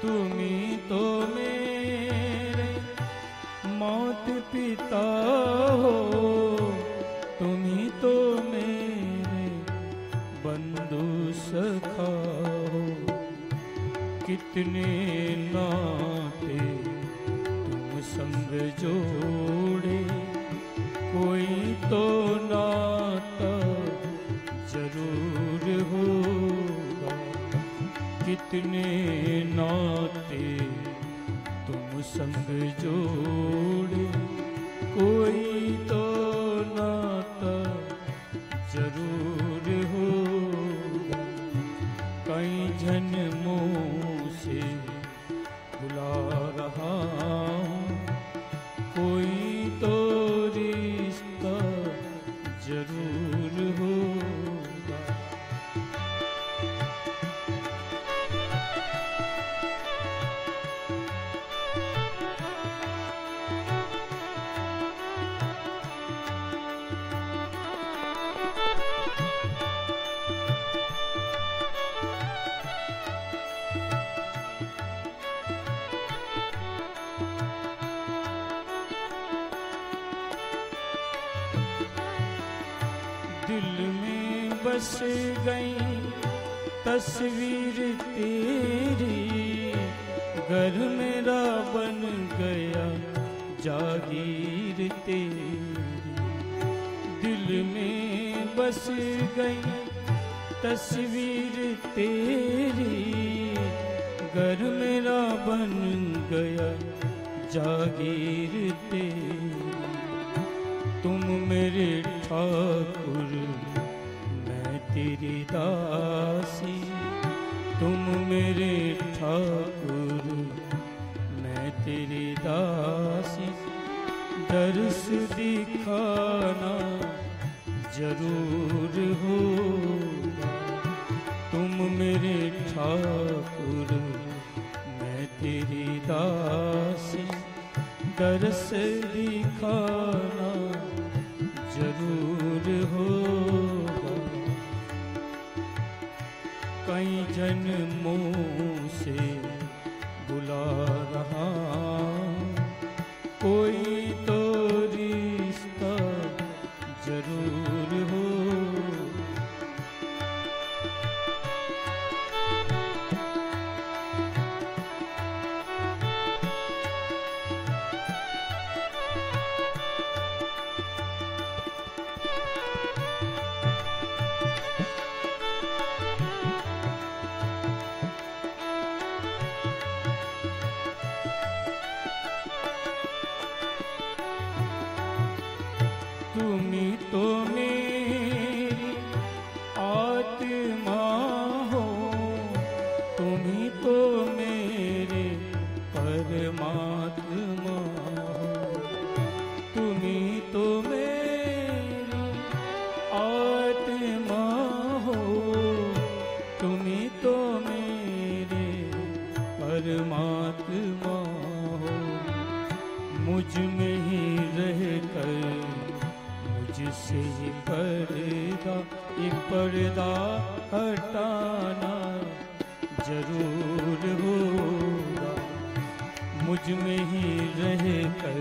तुम्ही तो मेरे मौत पिता हो। तुम्ही तो मेरे बंधु सखा कितने नाते तुम संग जोड़े, कोई तो नाता कितने नाते तुम संग जोड़े कोई तो नाता जरूर मुझमें ही रह कर मुझसे ही पर्दा ये पर्दा हटाना ज़रूर होगा। मुझमें ही रह कर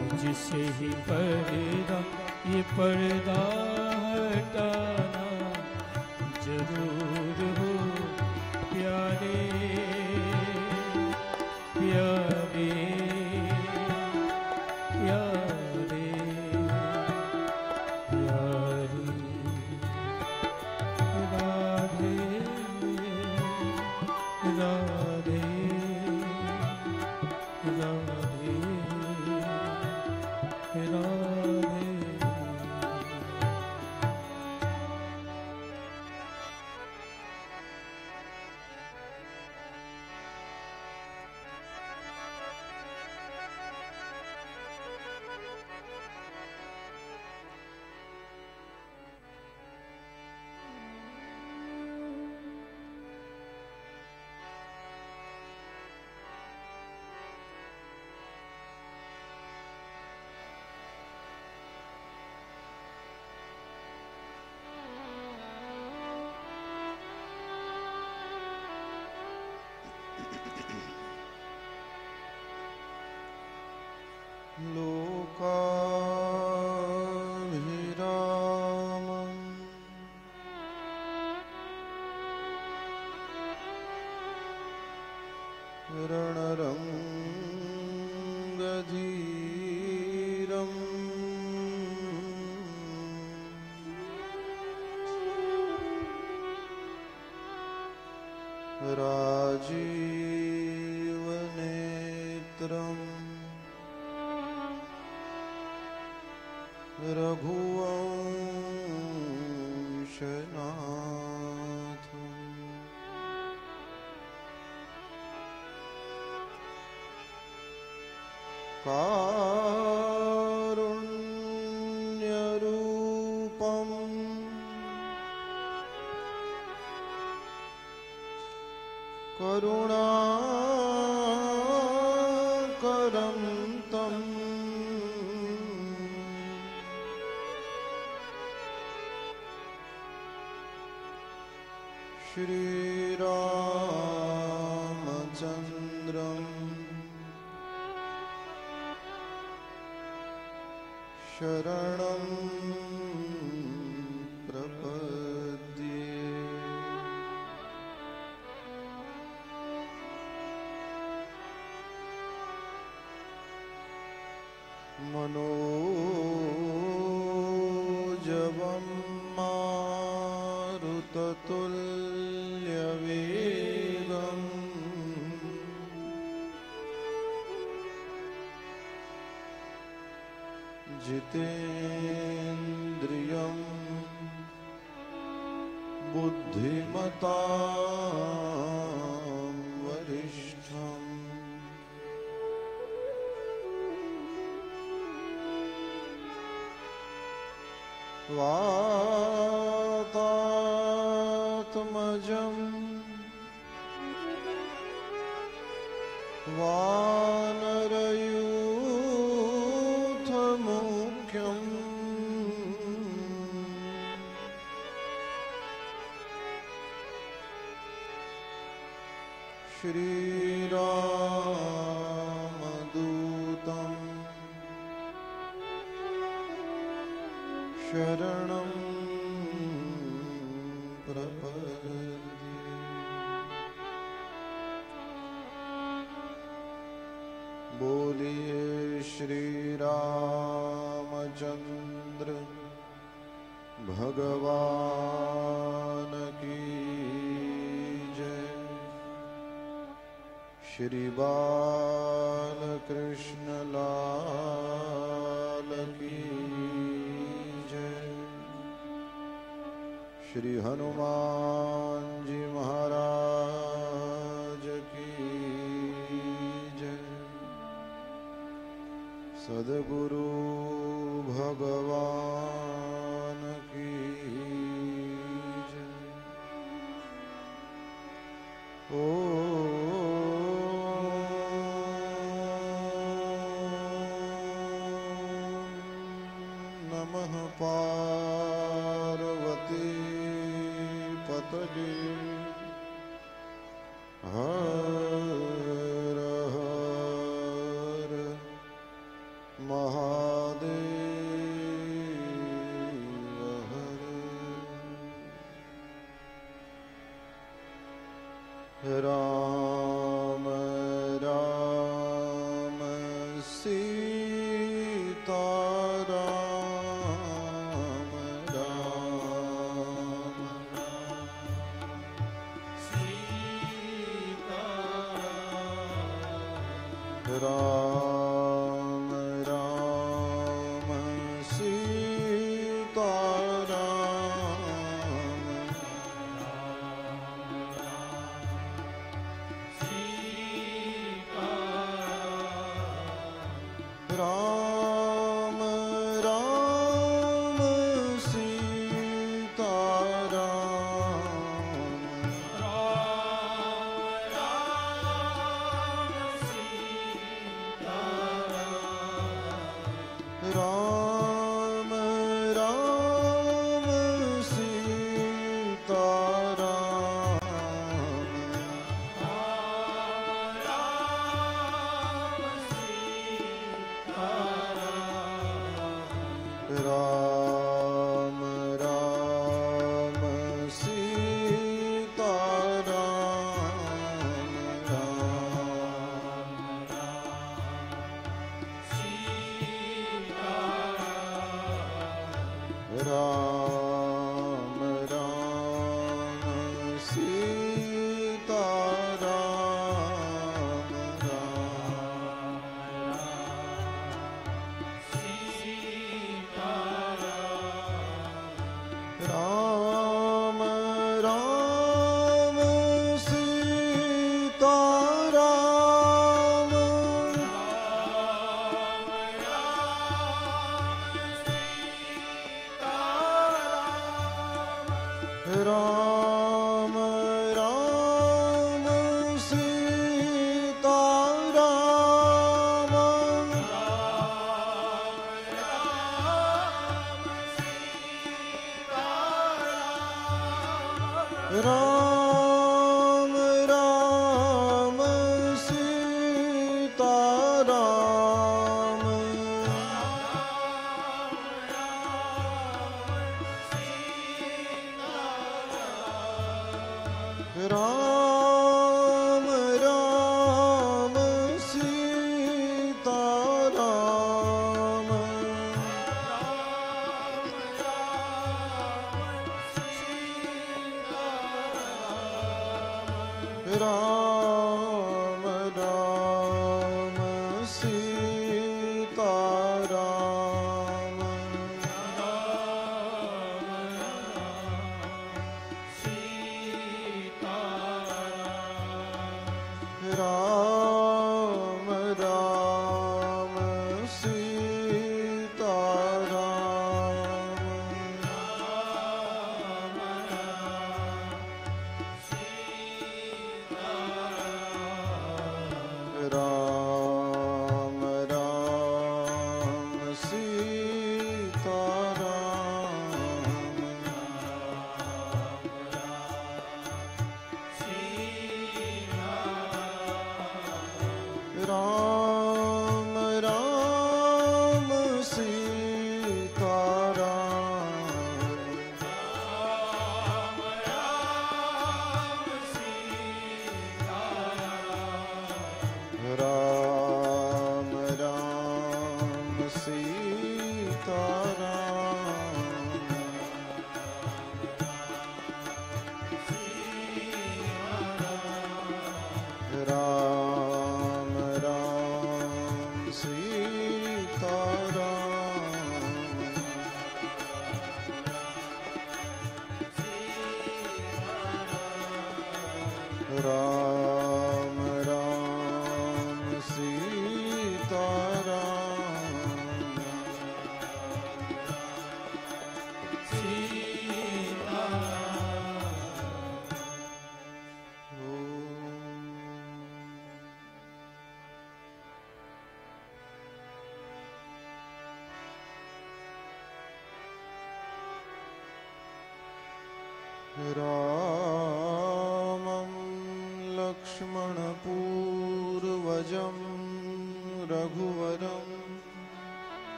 मुझसे ही पर्दा, ये पर्दा हटाना वातात्मजम् वा ભગવાન કી જય શ્રી બાલ કૃષ્ણ લાલ કી જય શ્રી હનુમાનજી મહારાજ કી જય સદગુરુ ભગવાન Oh.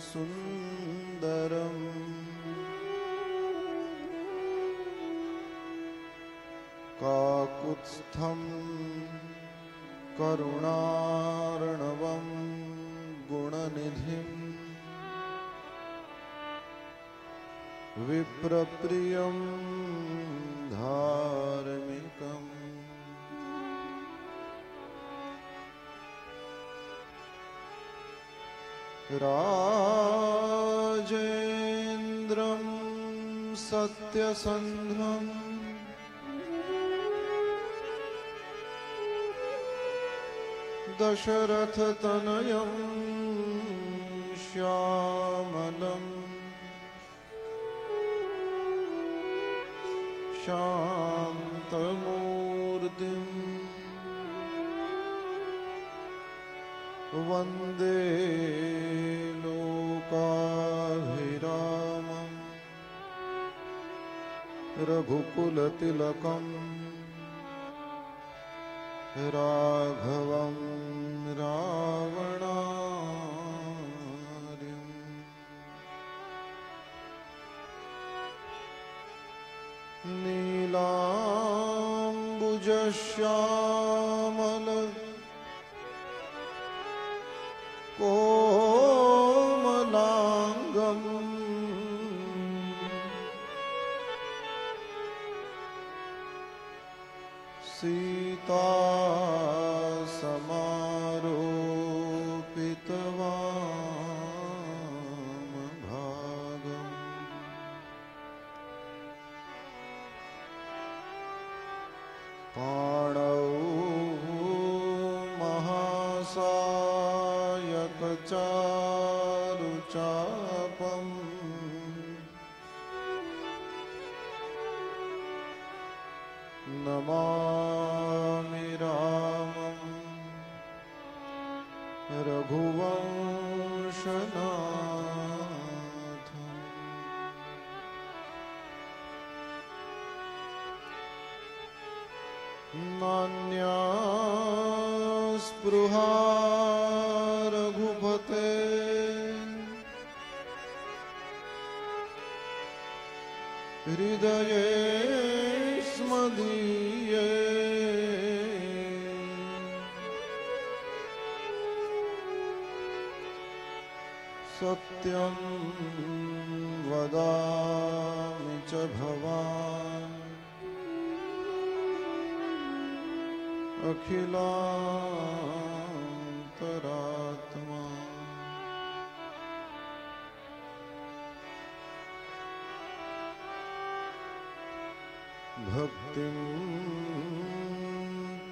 सुन्दरम्। काकुत्स्थं करुणार्णवं गुणनिधिम् विप्रप्रियं धार्मिकम्। राजेन्द्रं सत्यसन्धम् दशरथतनयं श्यामलम् शान्तमूर्तिम् वन्दे लोकाभिरामम्। रघुकुलतिलकम्। राघवं रावणा नीलाम्बुजश्या હૃદયે સ્મદીયે सत्यं वदामि ચ ભવાન. અખિલાંતરાત્મા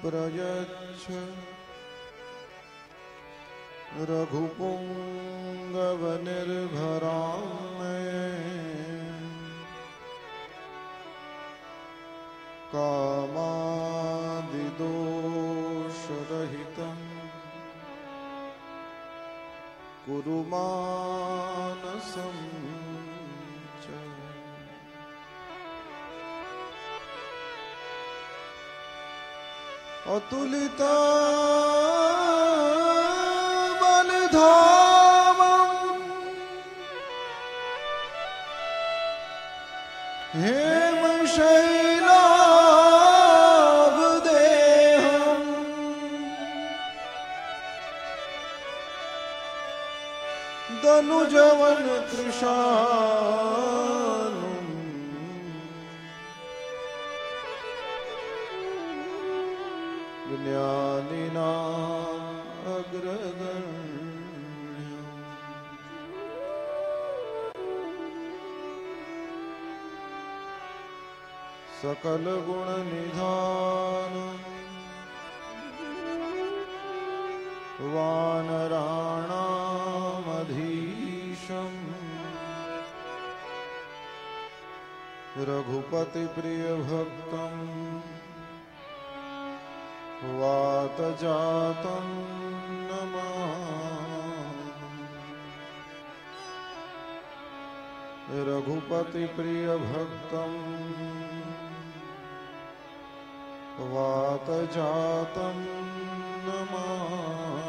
प्रयच्छ। रघुपुङ्गवनिर्भराम कामादिदोषरहितम् कुरु मानसम् অতুলিত বলধাম হেম শৈলব দেহ দনুজবন কৃষা सकलगुणनिधानम् वानराणामधीशम् रघुपतिप्रियभक्तम् वातजातं नमामि रघुपतिप्रियभक्तम् वातजातं नमामि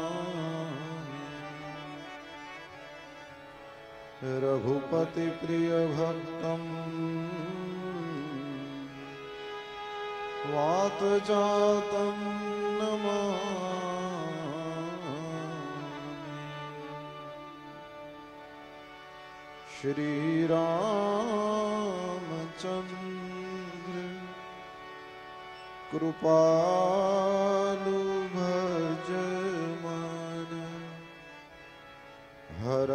रघुपतिप्रियभक्तम् वातजातं नमामि श्रीरामचन्द्र कृपा भजमान। हर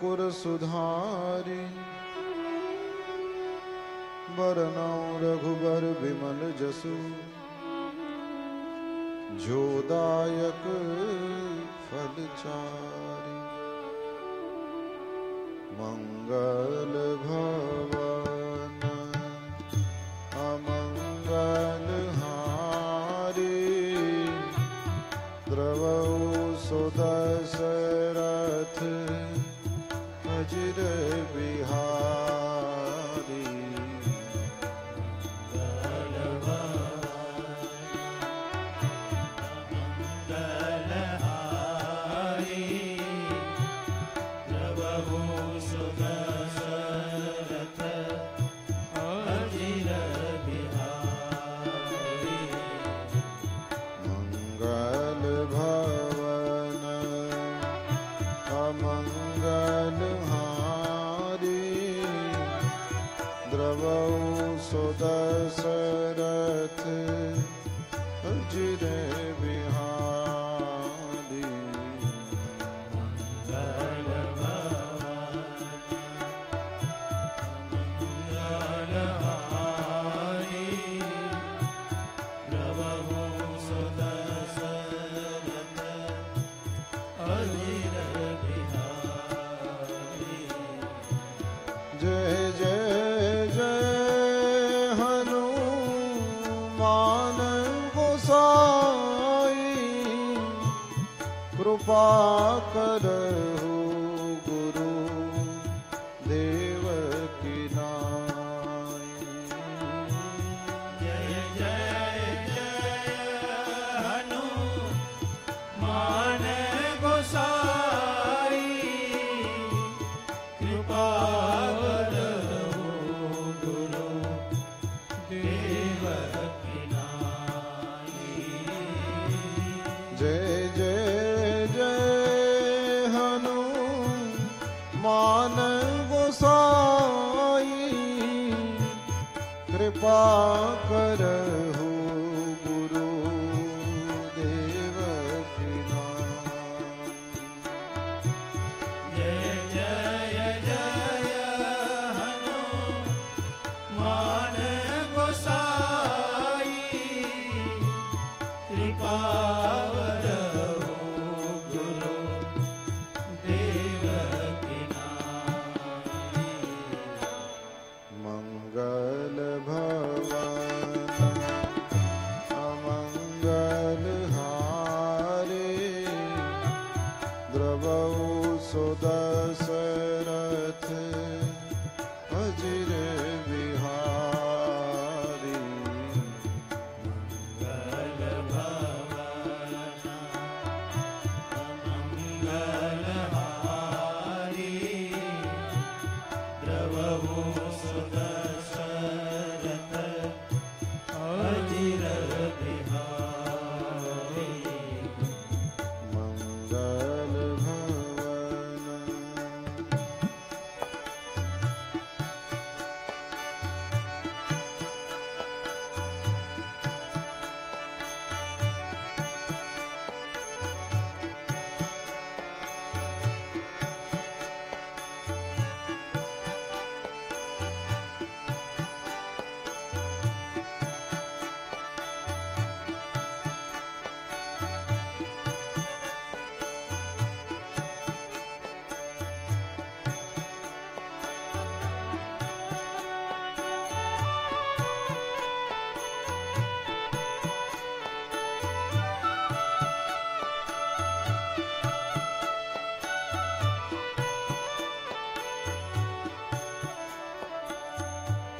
ઠાકુર સુધારી બરનૌ રઘુબર વિમલ જસુ જોદાયક ફલ ચા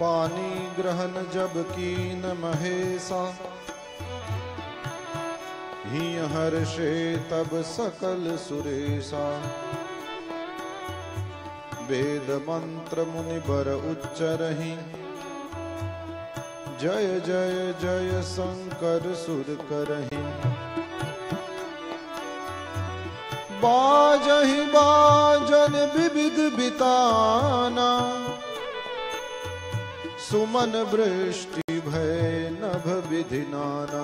पानी ग्रहण जब कीन महेशा। ही हर्षे तब सकल सुरेशा। वेद मंत्र मुनि मुनिबर उच्चरही जय जय जय शंकर सुर करही। बाजहि बाजन विविध बिताना। सुमन वृष्टि भय नभ विधि नाना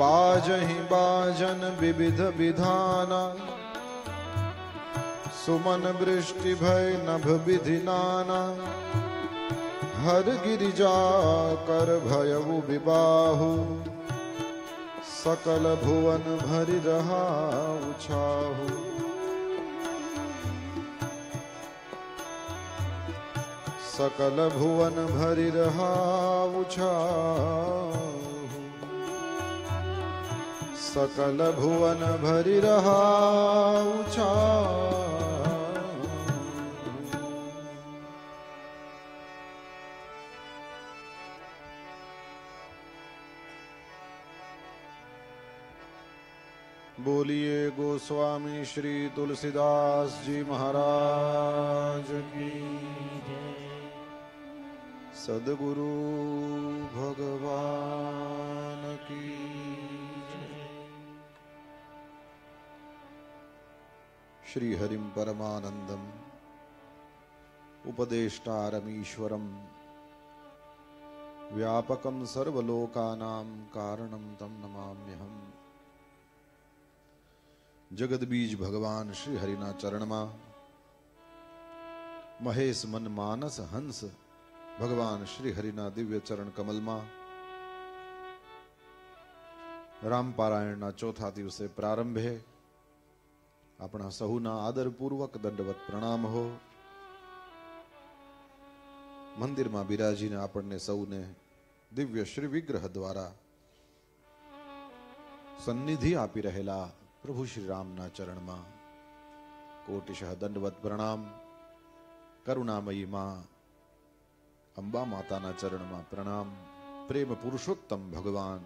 बाजहि बाजन विविध विधाना सुमन वृष्टि भय नभ विधि नाना हर गिरिजा कर भयउ विबाहु सकल भुवन भरि रहा उछाहु सकल भुवन भरि रहा सकल भुवन भरि रहा बोलिए गोस्वामी श्री तुलसीदास जी महाराज की। सद्गुरु भगवान की। श्रीहरिं परमानन्दम् उपदेष्टारमीश्वरं व्यापकं सर्वलोकानां कारणं तं नमाम्यहम्। जगद्बीज जगद्बीजभगवान् श्रीहरिणा चरणमा। महेश मन मानस हंस ભગવાન શ્રી હરિના દિવ્ય ચરણ કમલમાં રામપારાયણના ચોથા દિવસે પ્રારંભે આપણા સહુના આદરપૂર્વક દંડવત પ્રણામ હો. મંદિરમાં બિરાજીને આપણને સૌને દિવ્ય શ્રી વિગ્રહ દ્વારા સન્નિધિ આપી રહેલા પ્રભુ શ્રી રામના ચરણમાં કોટિશઃ દંડવત પ્રણામ. કરુણામયી માં અંબા માતાના ચરણમાં પ્રણામ પ્રેમ પુરુષોત્તમ ભગવાન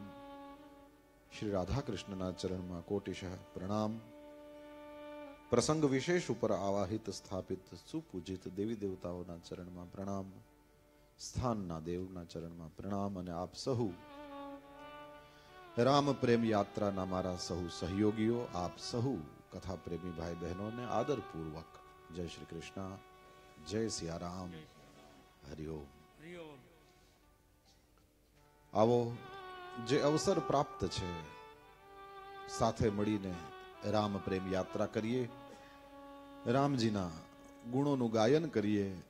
શ્રી રાધા કૃષ્ણના ચરણમાં કોટિશઃ પ્રણામ પ્રસંગ વિશેષ ઉપર આવાહિત સ્થાપિત સુપૂજિત દેવી દેવતાઓના ચરણમાં પ્રણામ સ્થાનના દેવના ચરણમાં પ્રણામ અને આપ સહુ રામ પ્રેમ યાત્રાના મારા સહુ સહયોગીઓ આપ સહુ કથા પ્રેમી ભાઈ બહેનોને આદરપૂર્વક જય શ્રી કૃષ્ણ જય સિયારામ હરિઓમ આવો જે અવસર પ્રાપ્ત છે, સાથે મળીને રામ પ્રેમ યાત્રા કરીએ, રામજીના ગુણોનું ગાયન કરીએ,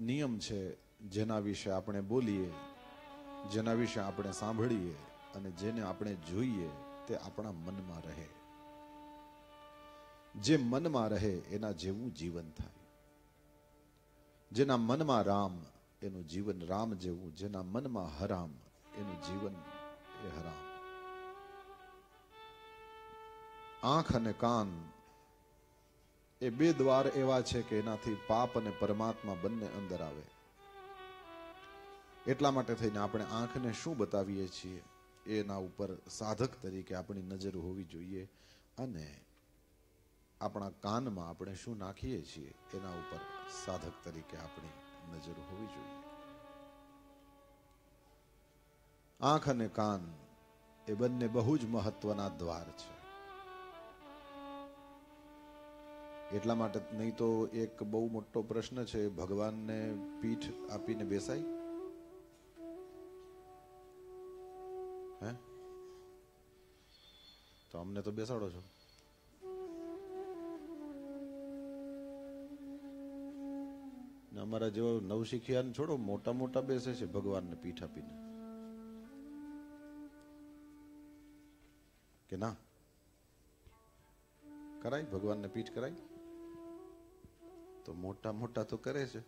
નિયમ છે જેના વિશે આપણે બોલીએ, જેના વિશે આપણે સાંભળીએ અને જેને આપણે જોઈએ તે આપણા મનમાં રહે. જે મનમાં રહે એના જેવું જીવન થાય. જેના મનમાં રામ એનું જીવન રામ જેવું, જેના મનમાં હરામ, એનું જીવન એ હરામ. આંખ અને કાન એ બે દ્વાર એવા છે કે એનાથી પાપ અને પરમાત્મા બંને અંદર આવે. એટલા માટે થઈને આપણે આંખને શું બતાવીએ છીએ? એના ઉપર સાધક તરીકે આપણી નજર હોવી જોઈએ અને આપણા કાનમાં આપણે શું નાખીએ છીએ? એના ઉપર સાધક તરીકે આપણી નજર હોવી જોઈએ. આંખ અને કાન એ બંને બહુ જ મહત્વના દ્વાર છે. એટલા માટે નહીં તો એક બહુ મોટો પ્રશ્ન છે, ભગવાનને પીઠ આપીને બેસાય? હે? તો અમને તો બેસાડો છો. અમારા જેવા નવશીખિયાને છોડો, મોટા મોટા બેસે છે ભગવાનને પીઠ આપીને. કે ના? કરાય? ભગવાનને પીઠ કરાય? તો મોટા મોટા તો કરે છે.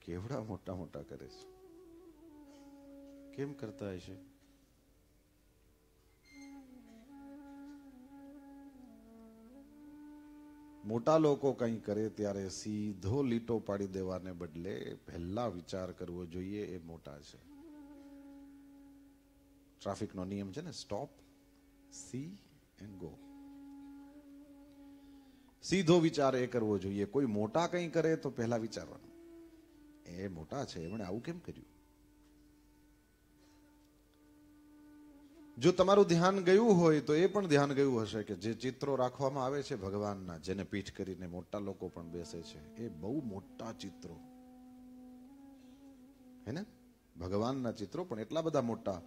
કેવડા મોટા મોટા કરે છે? કેમ કરતા હશે મોટા લોકો કંઈ કરે ત્યારે સીધો લીટો પાડી દેવાને બદલે પહેલા વિચાર કરવો જોઈએ એ મોટા છે. ટ્રાફિકનો નિયમ છે ને, સ્ટોપ, સી એન્ડ ગો. સીધો વિચાર એ કરવો જોઈએ. કોઈ મોટા કંઈ કરે તો પહેલા વિચારવાનું. એ મોટા છે, એમણે આવું કેમ કર્યું? જો તમારું ધ્યાન ગયું હોય તો એ પણ ધ્યાન ગયું હશે કે જે ચિત્રો રાખવામાં આવે છે ભગવાનના, જેને પીઠ કરીને મોટા લોકો પણ બેસે છે, એ બહુ મોટા ચિત્રો. હે ને? ભગવાનના ચિત્રો પણ એટલા બધા મોટા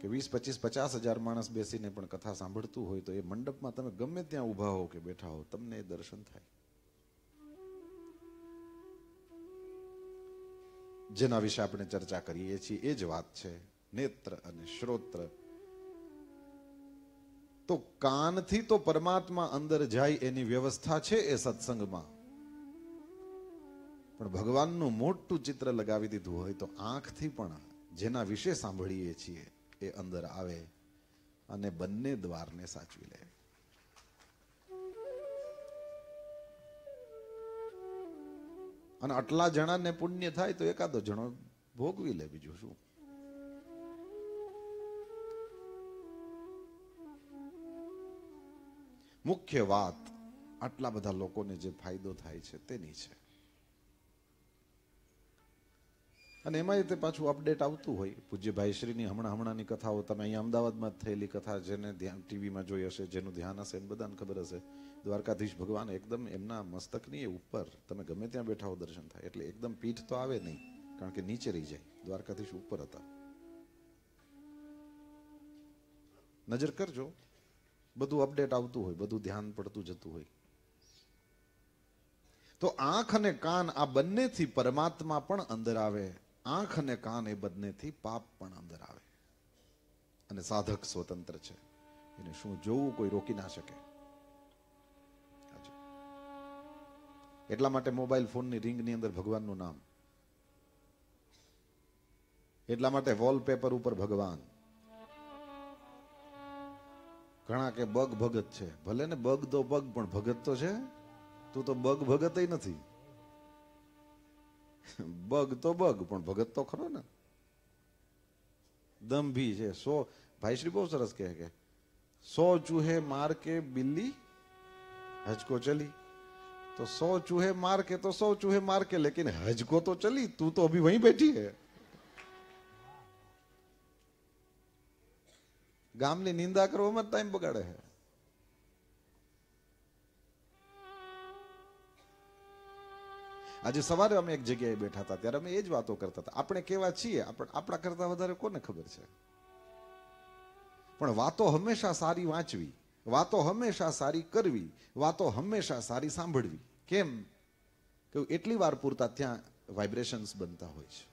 કે વીસ, પચીસ, પચાસ હજાર માણસ બેસીને પણ કથા સાંભળતું હોય તો એ મંડપમાં તમે ગમે ત્યાં ઊભા હો કે બેઠા હો, તમને એ દર્શન થાય. જેના વિશે આપણે ચર્ચા કરીએ છીએ, એ જ વાત છે, નેત્ર અને શ્રોત્ર. તો કાનથી તો પરમાત્મા અંદર જાય એની વ્યવસ્થા છે એ સત્સંગમાં. પણ ભગવાનનું મોટું ચિત્ર લગાવી દીધું હોય તો આંખથી પણ જેના વિશે સાંભળીએ છીએ એ અંદર આવે અને બંને દ્વારને સાચવી લે. અને આટલા જણાને પુણ્ય થાય તો એકાદો જણો ભોગવી લે બીજું શું? મુખ્ય વાત આટલા બધા લોકોને જે ફાયદો થાય છે તેની છે. અને એમાં તે પાછું અપડેટ આવતું હોય. પૂજ્ય ભાઈશ્રીની હમણાં હમણાંની કથાઓ તમે અહીંયા અમદાવાદમાં થયેલી કથા જેને ધ્યાન ટીવીમાં જોઈ હશે, જેનું ધ્યાન હશે એને બધાને ખબર હશે. દ્વારકાધીશ ભગવાન એકદમ એમના મસ્તકની ઉપર, તમે ગમે ત્યાં બેઠા હો દર્શન થાય, એટલે એકદમ પીઠ તો આવે નહીં, કારણ કે નીચે રહી જાય. દ્વારકાધીશ ઉપર હતા. નજર કરજો. બધું અપડેટ આવતું હોય, બધું ધ્યાન પડતું જતું હોય. તો આંખ અને કાન આ બંનેથી પરમાત્મા પણ અંદર આવે. આંખ અને કાન એ બંનેથી પાપ પણ અંદર આવે. અને સાધક સ્વતંત્ર છે. એને શું જોવું કોઈ રોકી ના શકે. એટલા માટે મોબાઈલ ફોનની રિંગની અંદર ભગવાનનું નામ. એટલા માટે વોલપેપર ઉપર ભગવાન. ઘણા કે બગ ભગત છે. ભલે ને બગ તો બગ પણ ભગત તો છે. તું તો બગ ભગત નથી. બગ તો બગ, પણ ભગત તો ખરો ને. દંભી છે. સો, ભાઈ શ્રી બહુ સરસ કહે કે, સો ચૂહે માર કે બિલ્લી, હજકો ચલી. તો સો ચૂહે માર કે, તો સો ચૂહે માર કે, લેકિન હજકો તો ચલી. તું તો અભી વહી બેઠી હે. ગામની નિંદા કરવામાં ટાઈમ બગાડે છે. આજે સવારે અમે એક જગ્યાએ બેઠા હતા, ત્યારે અમે એ જ વાતો કરતા હતા. આપણે કેવા છીએ? આપણા કરતા વધારે કોને ખબર છે? પણ વાતો હંમેશા સારી વાંચવી, વાતો હંમેશા સારી કરવી, વાતો હંમેશા સારી સાંભળવી. કેમ? કે એટલી વાર પૂરતા ત્યાં વાઇબ્રેશન્સ બનતા હોય છે.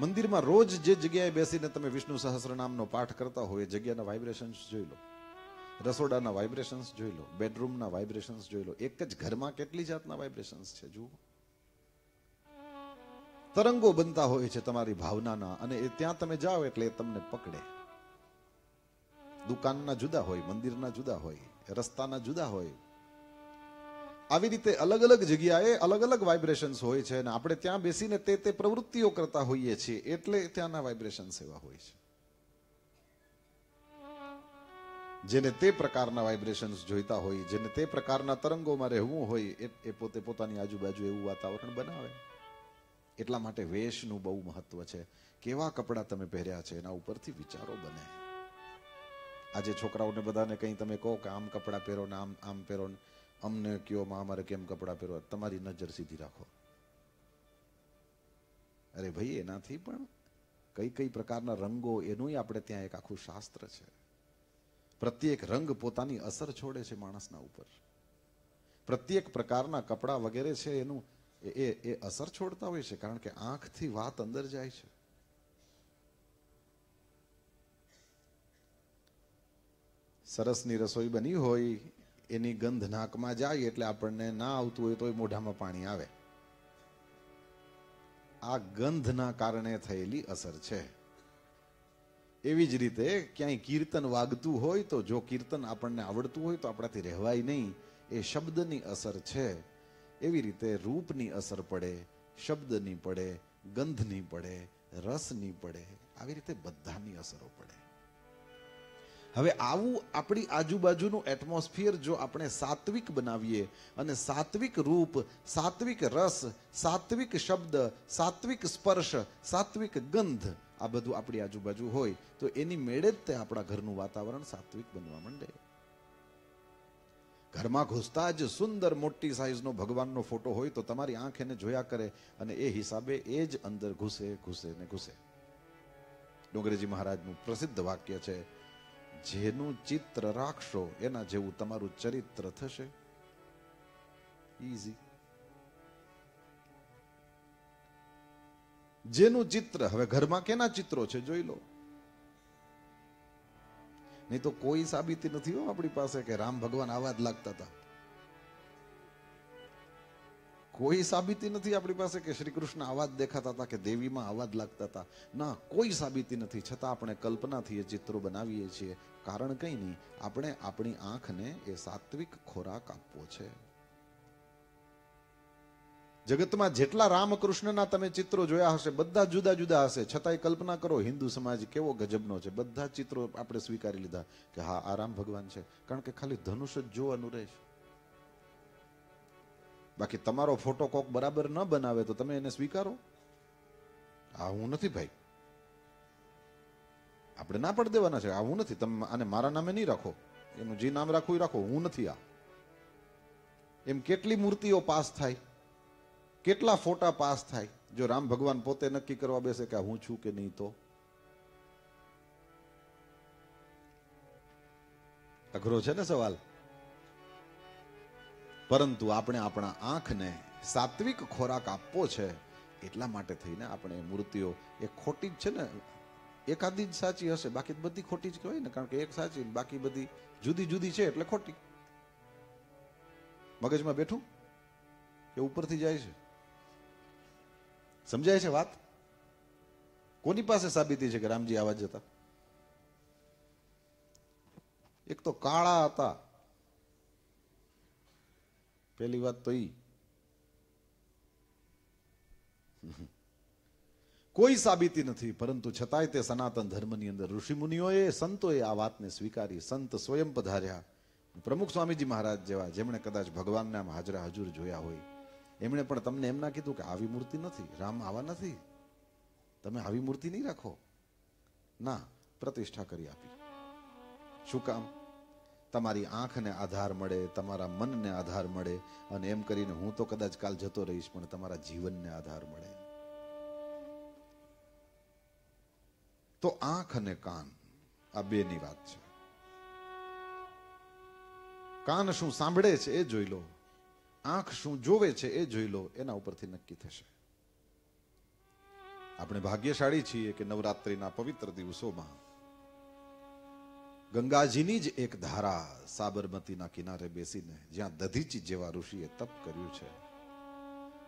મંદિરમાં રોજ જે જગ્યાએ બેસીને તમે વિષ્ણુ સહસ્રનામનો પાઠ કરતા હોય, એ જગ્યાના વાઇબ્રેશન્સ જોઈ લો. રસોડાના વાઇબ્રેશન્સ જોઈ લો બેડરૂમના વાઇબ્રેશન્સ જોઈ લો. એક જ ઘરમાં કેટલી જાતના વાઇબ્રેશન્સ છે, જુઓ. તરંગો બનતા હોય છે તમારી ભાવનાના અને એ ત્યાં તમે જાઓ એટલે એ તમને પકડે. દુકાનના જુદા હોય, મંદિરના જુદા હોય, રસ્તાના જુદા હોય આવી રીતે અલગ અલગ જગ્યાએ અલગ અલગ વાઇબ્રેશન્સ હોય છે અને આપણે ત્યાં બેસીને તે તે પ્રવૃત્તિઓ કરતા હોઈએ છીએ એટલે ત્યાંના વાઇબ્રેશન્સ એવા હોય છે. જેને તે પ્રકારના વાઇબ્રેશન્સ જોઈતા હોય, જેને તે પ્રકારના તરંગોમાં રહેવું હોય એ પોતે પોતાની આજુબાજુ એવું વાતાવરણ બનાવે. એટલા માટે વેશનું બહુ મહત્વ છે. કેવા કપડાં તમે પહેર્યા છે, એના ઉપરથી વિચારો બને. આજે છોકરાઓને બધાને કંઈ તમે કહો કે આમ કપડાં પહેરો ને આમ આમ પહેરો ને અમને કયો માં અમારે કેમ કપડાં પહેરવા? તમારી નજર સીધી રાખો. અરે ભાઈ, એનાથી પણ કઈ કઈ પ્રકારના રંગો, એનું આપણે ત્યાં એક આખું શાસ્ત્ર છે. પ્રત્યેક રંગ પોતાની અસર છોડે છે માણસના ઉપર. પ્રત્યેક પ્રકારના કપડાં વગેરે છે એનું, એ, એ- અસર છોડતા હોય છે, કારણ કે આંખથી વાત અંદર જાય છે. સરસની રસોઈ બની હોય એની ગંધ નાકમાં જાય એટલે આપણને ના આવતું હોય તોય મોઢામાં પાણી આવે. આ ગંધના કારણે થયેલી અસર છે. એવી જ રીતે ક્યાંય કીર્તન વાગતું હોય તો જો કીર્તન આપણને આવડતું હોય તો આપણાથી રહેવાય નહીં. એ શબ્દની અસર છે. એવી રીતે રૂપની અસર પડે, શબ્દની પડે, ગંધની પડે, રસની પડે. આવી રીતે બધાની અસરો પડે. હવે આવું આપણી આજુબાજુનું એટમોસ્ફિયર જો આપણે સાત્વિક બનાવીએ અને સાત્વિક રૂપ, સાત્વિક રસ, સાત્વિક શબ્દ, સાત્વિક સ્પર્શ, સાત્વિક ગંધ આ બધું આપણી આજુબાજુ હોય, તો એની મેળે જ તે આપણા ઘરનું વાતાવરણ સાત્વિક બનવા માંડે. ઘરમાં ઘૂસતા જ સુંદર મોટી સાઈઝનો ભગવાનનો ફોટો હોય તો તમારી આંખ એને જોયા કરે અને એ હિસાબે એ જ અંદર ઘૂસે ઘૂસે ને ઘૂસે. ડોંગરેજી મહારાજનું પ્રસિદ્ધ વાક્ય છે જેનું ચિત્ર રાખશો, એના જેવું તમારું ચરિત્ર થશે. ઈઝી જેનું ચિત્ર, હવે ઘરમાં કેના ચિત્રો છે જોઈ લો. નહીં તો કોઈ સાબિતી નથી હો આપણી પાસે કે રામ ભગવાન આવા જ લાગતા હતા. કોઈ સાબિતી નથી આપણી પાસે કે શ્રી કૃષ્ણ આવા જ દેખાતા હતા કે દેવીમાં આવા જ લાગતા હતા. ના, કોઈ સાબિતી નથી. છતાં આપણે કલ્પનાથી એ ચિત્રો બનાવીએ છીએ. કારણ કંઈ નહીં, આપણે આપણી આંખને એ સાત્વિક ખોરાક આપવો છે. જગતમાં જેટલા રામકૃષ્ણના તમે ચિત્રો જોયા હશે, બધા જુદા જુદા હશે. છતાંય કલ્પના કરો, હિન્દુ સમાજ કેવો ગજબનો છે. બધા ચિત્રો આપણે સ્વીકારી લીધા કે હા, આ રામ ભગવાન છે. કારણ કે ખાલી ધનુષ જ જોવાનું રહેશે બાકી તમારો ફોટો કોક બરાબર ન બનાવે તો તમે એને સ્વીકારો? હા હું નથી ભાઈ. આપણે ના પડ દેવાના છે. આવું નથી. તમે આને મારા નામે નહીં રાખો. એનું જે નામ રાખવું એ રાખો. હું નથી આ. એમ કેટલી મૂર્તિઓ પાસ થાય? કેટલા ફોટા પાસ થાય? જો રામ ભગવાન પોતે નક્કી કરવા બેસે કે હું છું કે નહીં તો? અઘરો છે ને સવાલ? પરંતુ આપણે આપણા આંખને સાત્વિક ખોરાક આપવો છે. એટલા માટે થઈને આપણે મૂર્તિઓ, એ ખોટી જ છે ને એકાદી જ સાચી હશે. બાકી બધી ખોટી જ કહેવાય ને, કારણ કે એક સાચી બાકી બધી જુદી જુદી છે એટલે ખોટી. મગજમાં બેઠું કે ઉપરથી જાય છે? સમજાય છે વાત? કોની પાસે સાબિતી છે કે રામજી આવા હતા? એક તો કાળા હતા. પહેલી વાત તો ઈ કોઈ સાબિતી નથી, પરંતુ છતાંય તે સનાતન ધર્મની અંદર ઋષિમુનિઓએ સંતોએ આ વાતને સ્વીકારી, સંત સ્વયં પધાર્યા. પ્રમુખ સ્વામીજી મહારાજ જેવા, જેમણે કદાચ ભગવાનને હાજરા હજુર જોયા હોય. એમણે પણ તમને એમ ના કીધું કે આવી મૂર્તિ નથી, રામ આવા નથી. તમે આવી મૂર્તિ નહીં રાખો. ના, પ્રતિષ્ઠા કરી આપી. શું કામ? તમારી આંખને આધાર મળે, તમારા મનને આધાર મળે, અને એમ કરીને હું તો કદાચ કાલ જતો રહીશ, પણ તમારા જીવનને આધાર મળે. તો આંખ અને કાન આ બેની વાત છે. કાન શું સાંભળે છે એ જોઈ લો. આંખ શું જોવે છે એ જોઈ લો. એના ઉપરથી નક્કી થશે. આપણે ભાગ્યશાળી છીએ કે નવરાત્રિના પવિત્ર દિવસોમાં ગંગાજીની જ એક ધારા સાબરમતીના કિનારે બેસીને જ્યાં દધીચી જેવા ઋષિએ તપ કર્યું છે.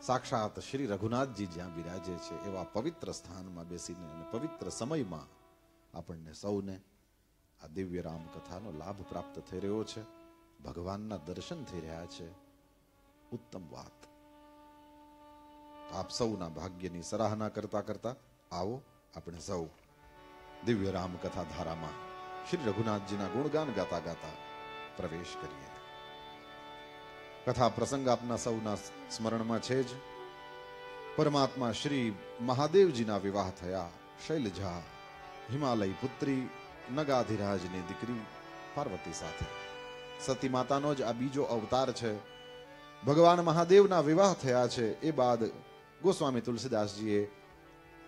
સાક્ષાત શ્રી રઘુનાથજી જ્યાં બિરાજે છે, એવા પવિત્ર સ્થાનમાં બેસીને અને પવિત્ર સમયમાં આપણને સૌને આ દિવ્ય રામ કથાનો લાભ પ્રાપ્ત થઈ રહ્યો છે. ભગવાનના દર્શન થઈ રહ્યા છે. ઉત્તમ વાત. આપ સૌના ભાગ્યની સરાહના કરતા કરતા આવો, આપણે સૌ દિવ્ય રામ કથા ધારામાં શ્રી રઘુનાથજીના ગુણગાન ગાતા ગાતા પ્રવેશ કરીએ. કથા પ્રસંગ આપના સૌના સ્મરણમાં છે જ. પરમાત્મા શ્રી મહાદેવજીના વિવાહ થયા. શૈલજા, હિમાલય પુત્રી, નગાધિરાજની દીકરી, પાર્વતી સાથે. સતી માતાનો જ આ બીજો અવતાર છે. ભગવાન મહાદેવના વિવાહ થયા છે. એ બાદ ગોસ્વામી તુલસીદાસજીએ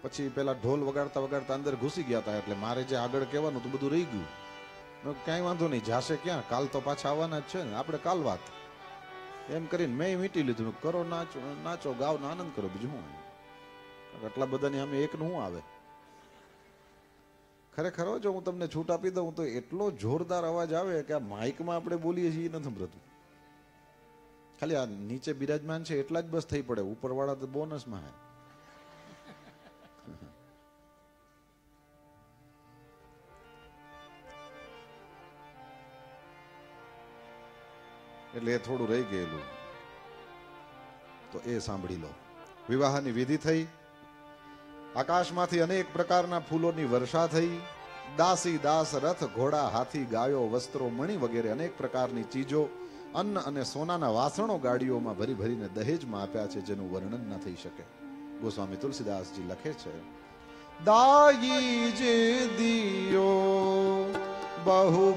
પછી પેલા ઢોલ વગાડતા વગાડતા અંદર ઘૂસી ગયા હતા. એટલે મારે જે આગળ કહેવાનું તો બધું રહી ગયું. કાંઈ વાંધો નહીં, જાશે ક્યાં? કાલ તો પાછા આવવાના જ છે ને. આપણે કાલ વાત એમ કરીને મેં મીટી લીધું. કરો, નાચો નાચો ગાવ આનંદ કરો, બીજું શું આટલા બધાની અમે એકનું શું આવે? ખરેખર જો હું તમને છૂટ આપી દઉં, તો એટલો જોરદાર અવાજ આવે કે આ માઇકમાં આપણે બોલીએ છીએ, એ નથી સંભળતું. ખાલી આ નીચે બિરાજમાન છે, એટલા જ બસ થઈ પડે. ઉપરવાળા તો બોનસમાં હે. એટલે એ થોડું રહી ગયેલું. તો એ સાંભળી લો. વિવાહની વિધિ થઈ. આકાશમાંથી અનેક પ્રકારના ફૂલોની વર્ષા થઈ. દાસી દાસ રથ ઘોડા હાથી ગાયો વસ્ત્રો મણી વગેરે અનેક પ્રકારની ચીજો, અન્ન અને સોનાના વાસણો ગાડીઓમાં ભરી ભરીને દહેજમાં આપ્યા છે જેનું વર્ણન ન થઈ શકે. ગોસ્વામી તુલસીદાસજી લખે છે દાઈ જે દિયો બહુ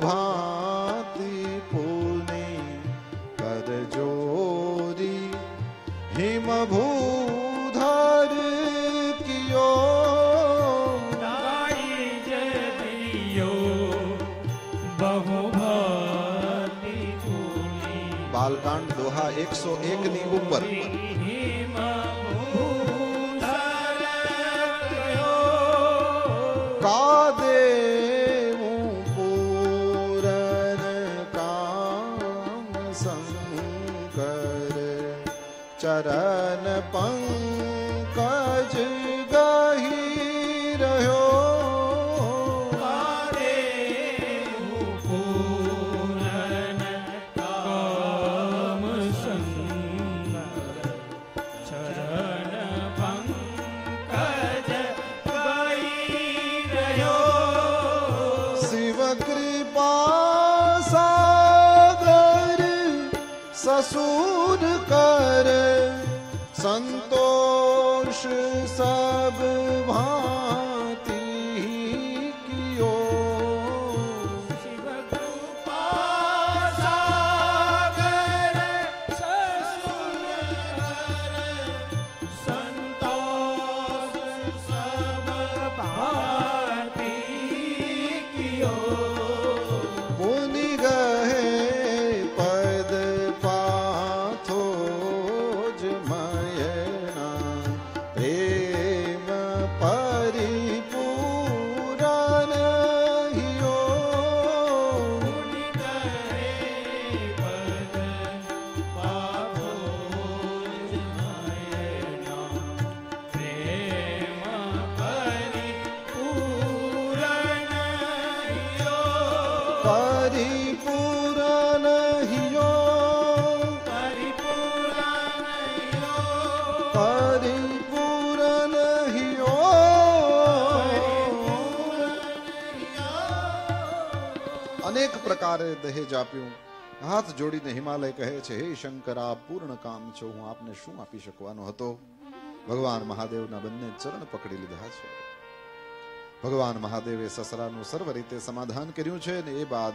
એકસો એક ની ઉપર હિમ ભૂધર પ્રકારે દહેજ આપ્યું હાથ જોડીને હિમાલય કહે છે, હે શંકર, આ પૂર્ણ કામ છો, હું આપને શું આપી શકવાનો હતો? ભગવાન મહાદેવના બંને ચરણ પકડી લીધા છે. ભગવાન મહાદેવે સસરાનું સર્વ રીતે સમાધાન કર્યું છે ને એ બાદ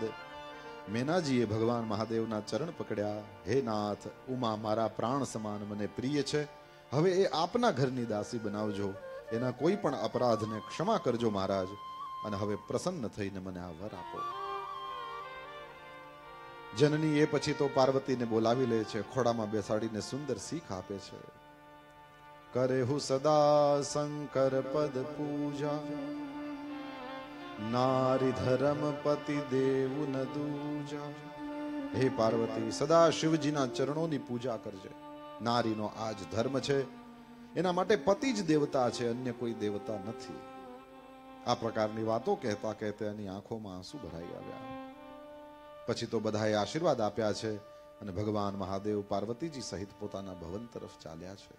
મેનાજીએ ભગવાન મહાદેવના ચરણ પકડ્યા. હે નાથ, ઉમા, મારા પ્રાણ સમાન મને પ્રિય છે. હવે એ આપના ઘરની દાસી બનાવજો. એના કોઈ પણ અપરાધને ક્ષમા કરજો મહારાજ. અને હવે પ્રસન્ન થઈને મને આ વર આપો. જનની એ પછી તો પાર્વતીને બોલાવી લે છે, ખોડામાં બેસાડીને સુંદર શીખ આપે છે. કરે હું સદા શંકર પદ પૂજા, નારી ધર્મ પતિ દેવ દૂજા. હે પાર્વતી, સદા શિવજીના ચરણોની પૂજા કરજે. નારીનો આ જ ધર્મ છે, એના માટે પતિ જ દેવતા છે, અન્ય કોઈ દેવતા નથી. આ પ્રકારની વાતો કહેતા કહેતા એની આંખોમાં આંસુ ભરાઈ આવ્યા. પછી તો બધાએ આશીર્વાદ આપ્યા છે અને ભગવાન મહાદેવ પાર્વતીજી સહિત પોતાના ભવન તરફ ચાલ્યા છે.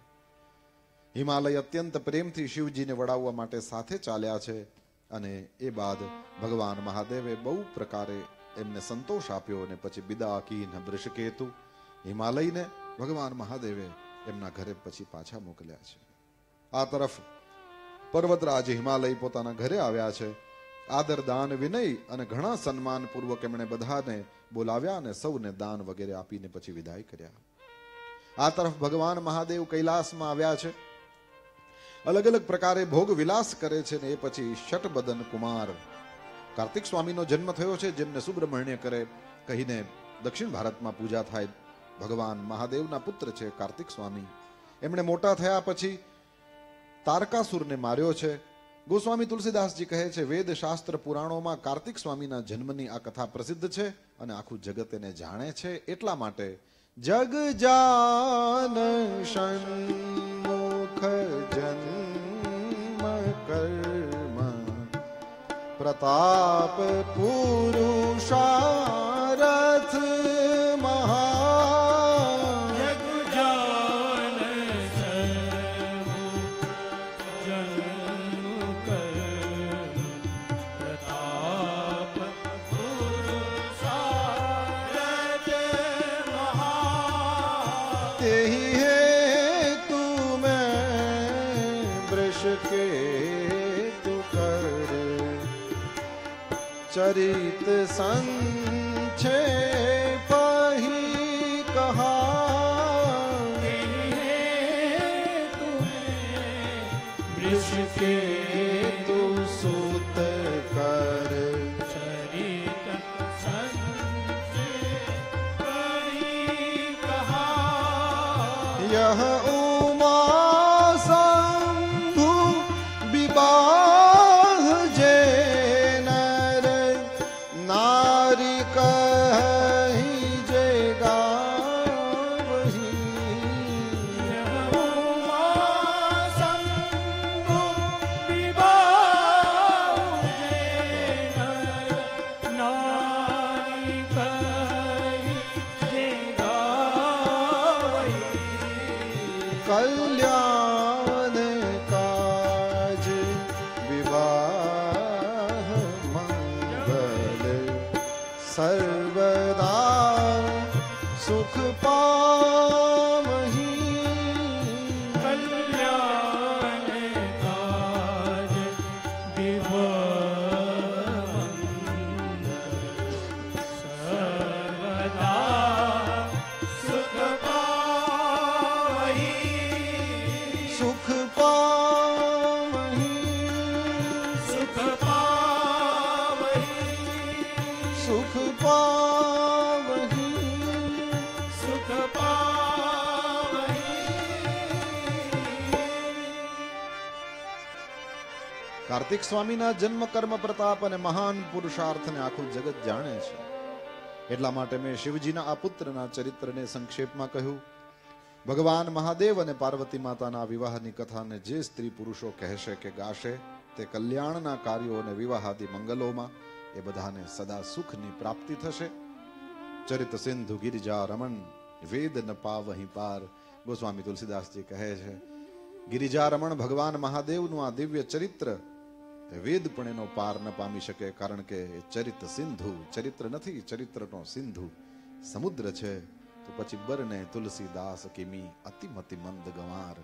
હિમાલય અત્યંત પ્રેમથી શિવજીને વડાવવા માટે સાથે ચાલ્યા છે અને એ બાદ ભગવાન મહાદેવે બહુ પ્રકારે એમને સંતોષ આપ્યો અને પછી બિદાકીન વૃષકેતુ હિમાલયને ભગવાન મહાદેવે એમના ઘરે પછી પાછા મોકલ્યા છે. આ તરફ પર્વતરાજ હિમાલય પોતાના ઘરે આવ્યા છે આદર, દાન, વિનય અને ઘણા સન્માન પૂર્વક એમણે બધાને બોલાવ્યા અને સૌને દાન વગેરે આપીને પછી વિદાય કર્યા. આ તરફ ભગવાન મહાદેવ કૈલાસમાં આવ્યા છે. અલગ અલગ પ્રકારે ભોગ વિલાસ કરે છે ને એ પછી શટબદન કુમાર. કાર્તિક સ્વામીનો જન્મ થયો છે જેમને સુબ્રમણ્ય કરે કહીને દક્ષિણ ભારતમાં પૂજા થાય. ભગવાન મહાદેવના પુત્ર છે કાર્તિક સ્વામી. એમણે મોટા થયા પછી તારકાસુરને માર્યો છે. ગોસ્વામી તુલસીદાસજી કહે છે, વેદ શાસ્ત્ર પુરાણોમાં કાર્તિક સ્વામીના જન્મની આ કથા પ્રસિદ્ધ છે અને આખું જગત એને જાણે છે એટલા માટે જગ જાન સન્મુખ જન્મ કર્મ પ્રતાપ પુરુષારથ ਹਰੀਤ ਸੰਗ સર્વદા સુખ પા કાર્તિક સ્વામીના જન્મ કર્મ પ્રતાપ અને મહાન પુરુષાર્થને આખું જગત જાણે છે. એટલા માટે મેં શિવજીના આ પુત્રના ચરિત્રને સંક્ષેપમાં કહ્યું. ભગવાન મહાદેવ અને પાર્વતી માતાના વિવાહની કથાને જે સ્ત્રી પુરુષો કહેશે કે ગાશે, તે કલ્યાણના કાર્યો અને વિવાહાદી મંગલોમાં એ બધાને સદા સુખની પ્રાપ્તિ થશે. ચરિત સિંધુ, ગિરિજા, રમણ, વેદ ન પાવહી પાર ગોસ્વામી તુલસીદાસજી કહે છે, ગિરિજા, રમણ, ભગવાન મહાદેવનું આ દિવ્ય ચરિત્ર વેદ પણ એનો પાર ન પામી શકે કારણ કે એ ચરિત સિંધુ, ચરિત્ર નથી, ચરિત્રનો સિંધુ સમુદ્ર છે. તો પછી બરને તુલસીદાસ કિમી અતિમતિ મંદ ગંવાર.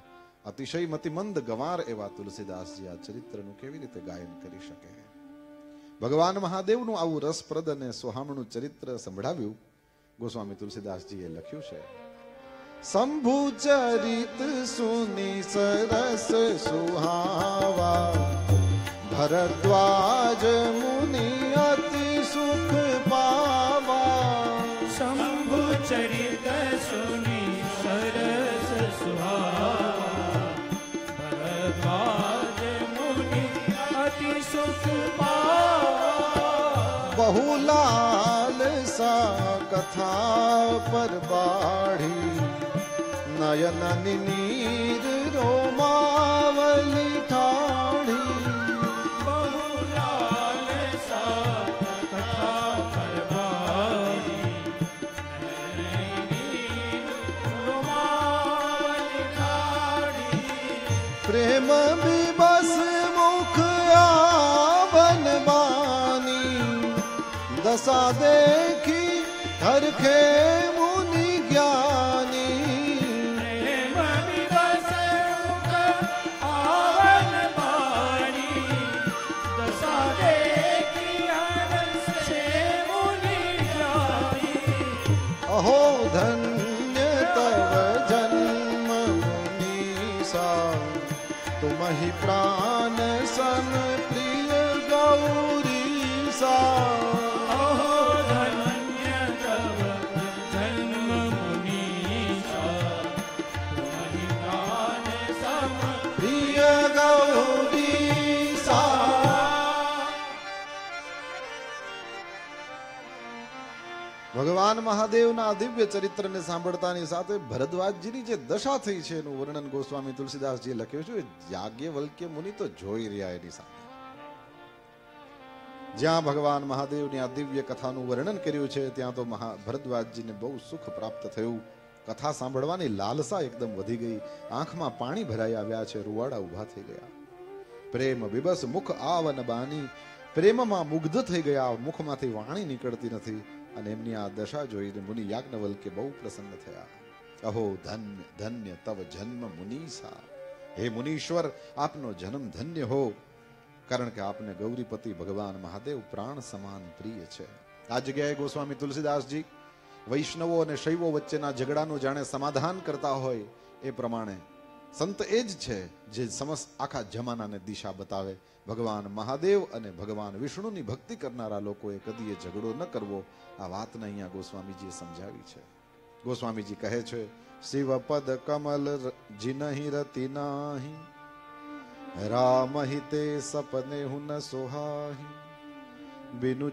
અતિશય મતિમંદ ગંવાર એવા તુલસીદાસજી આ ચરિત્રનું કેવી રીતે ગાયન કરી શકે? ભગવાન મહાદેવનું આવું રસપ્રદ અને સોહામણું ચરિત્ર સંભળાવ્યું. ગોસ્વામી તુલસીદાસજીએ લખ્યું છે શંભુ ચરિત સુની સરસ સુહાવા ભરદ્વાજ મુનિ અતિ સુખ પાવા શંભુ ચરિત સુની સરસ સુહાવા ભરદ્વાજ મુનિ અતિ સુખ પાવા બહુલાલ સા કથા પર બાળી નયન નીર રોમાવલી ઠાણી બહુલાલ સા કથા પરવારી નૈની રૂમાલી ઠાડી પ્રેમ વિબસ મુખ આવન બાની દશા દેખી હરખે મુનિ ભગવાન મહાદેવના દિવ્ય ચરિત્રને સાંભળતાની સાથે ભરદ્વાજજીની જે દશા થઈ છે એનું વર્ણન ગોસ્વામી તુલસીદાસજી લખ્યું છે યાજ્ઞવલ્ક્ય મુનિ તો જોઈ રહ્યા એની સામે. જ્યાં ભગવાન મહાદેવની આ દિવ્ય કથાનું વર્ણન કર્યું છે, ત્યાં તો મહા ભરદ્વાજજીને બહુ સુખ પ્રાપ્ત થયું. કથા સાંભળવાની લાલસા એકદમ વધી ગઈ. આંખમાં પાણી ભરાઈ આવ્યા છે, રૂવાડા ઊભા થઈ ગયા. પ્રેમ વિબસ મુખ આવન બાની. પ્રેમમાં મુગ્ધ થઈ ગયા. મુખમાંથી વાણી નીકળતી નથી. અને એમની આ દશા જોઈને મુનિ યાજ્ઞવલ્કે બહુ પ્રસન્ન થયા. અહો ધન્ય ધન્ય તવ જન્મ મુનિસા. હે મુનીશ્વર, આપનો જન્મ ધન્ય હો. કારણ કે આપને ગૌરીપતિ ભગવાન મહાદેવ પ્રાણ સમાન પ્રિય છે. આ જગ્યાએ ગોસ્વામી તુલસીદાસજી વૈષ્ણવો અને શૈવો વચ્ચેના ઝઘડાનું જાણે સમાધાન કરતા હોય એ પ્રમાણે સંત એ જ છે જે સમસ્ત આખા જમાનાને દિશા બતાવે. ભગવાન મહાદેવ અને ભગવાન વિષ્ણુની ભક્તિ કરનારા લોકોએ કદીએ ઝઘડો ન કરવો. આ વાતને અહીંયા ગોસ્વામીજીએ સમજાવી છે. ગોસ્વામીજી કહે છે, શિવ પદ કમલ જીનહી રતિ નાહી, રામ હિતે સપને હું સોહાહી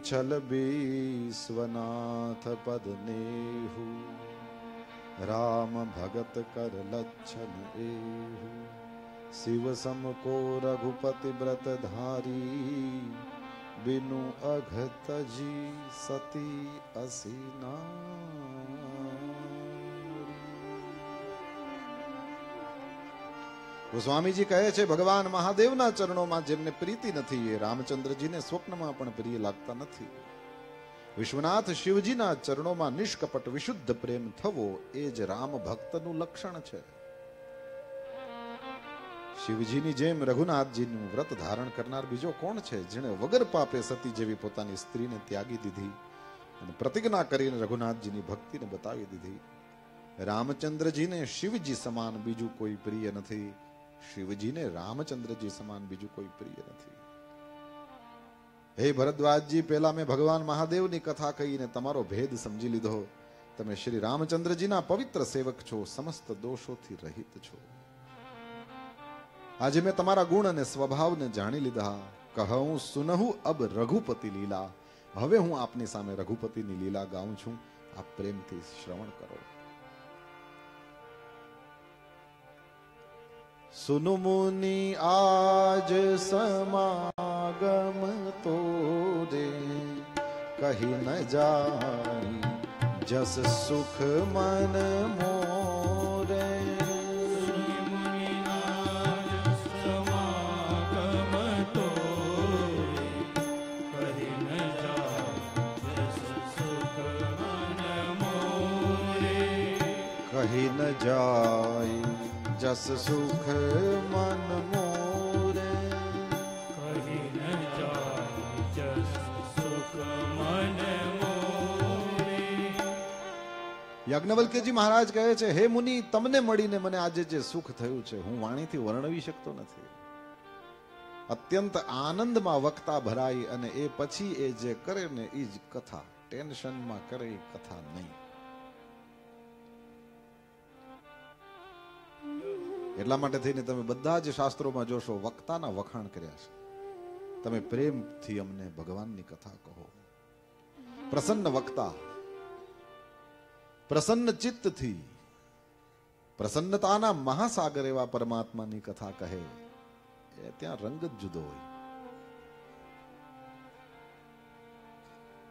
છલ વિશ્વનાથ પદ નેહુ રામ ભગત કર લક્ષણ એહુ શિવ સમકો રઘુપતિ વ્રત ધારી બિનુ અઘત જી સતી અસીના સ્વામીજી કહે છે ભગવાન મહાદેવના ચરણોમાં જેમને પ્રીતિ નથી એ રામચંદ્રજીને સ્વપ્નમાં પણ પ્રિય લાગતા નથી વિશ્વનાથ શિવજીના ચરણોમાં નિષ્કપટ વિશુદ્ધ પ્રેમ થવો એ જ રામ ભક્તનું લક્ષણ છે. શિવજીની જેમ રઘુનાથજીનું વ્રત ધારણ કરનાર બીજો કોણ છે? જેણે વગર પાપે સતી જેવી પોતાની સ્ત્રીને ત્યાગી દીધી અને પ્રતિજ્ઞા કરીને રઘુનાથજીની ભક્તિને બતાવી દીધી. રામચંદ્રજીને શિવજી સમાન બીજું કોઈ પ્રિય નથી. શિવજીને રામચંદ્રજી સમાન બીજું કોઈ પ્રિય નથી. હે ભરદ્વાજજી, પહેલા મેં ભગવાન મહાદેવની કથા કહીને તમારો ભેદ સમજી લીધો. તમે શ્રી રામચંદ્રજીના પવિત્ર સેવક છો, સમસ્ત દોષોથી રહિત છો. આજે મેં તમારા ગુણ અને સ્વભાવને જાણી લીધા. કહું, સુનહું અબ રઘુપતિ લીલા. હવે હું આપની સામે રઘુપતિની લીલા ગાઉં છું. આપ પ્રેમથી શ્રવણ કરો. સુનુ મુનિ આજ સમાગમ તો રે કહી ન જાય જસ સુખ મન મોરે કહી ન જાય જસ સુખ મન મોરે. યજ્ઞવલ્ક્યજી મહારાજ કહે છે હે મુનિ તમને મળીને મને આજે જે સુખ થયું છે હું વાણીથી વર્ણવી શકતો નથી. અત્યંત આનંદમાં વક્તા ભરાઈ અને એ પછી એ જે કરે ને એ જ કથા. ટેન્શનમાં કરે એ કથા નહીં. એટલા માટે થઈને તમે બધા જ શાસ્ત્રોમાં જોશો, વક્તાના વખાણ કર્યા છે. તમે પ્રેમથી અમને ભગવાનની કથા કહો. પ્રસન્ન વક્તા, પ્રસન્ન ચિત્તથી, પ્રસન્નતાના મહાસાગર એવા પરમાત્માની કથા કહે. એ ત્યાં રંગ જ જુદો હોય.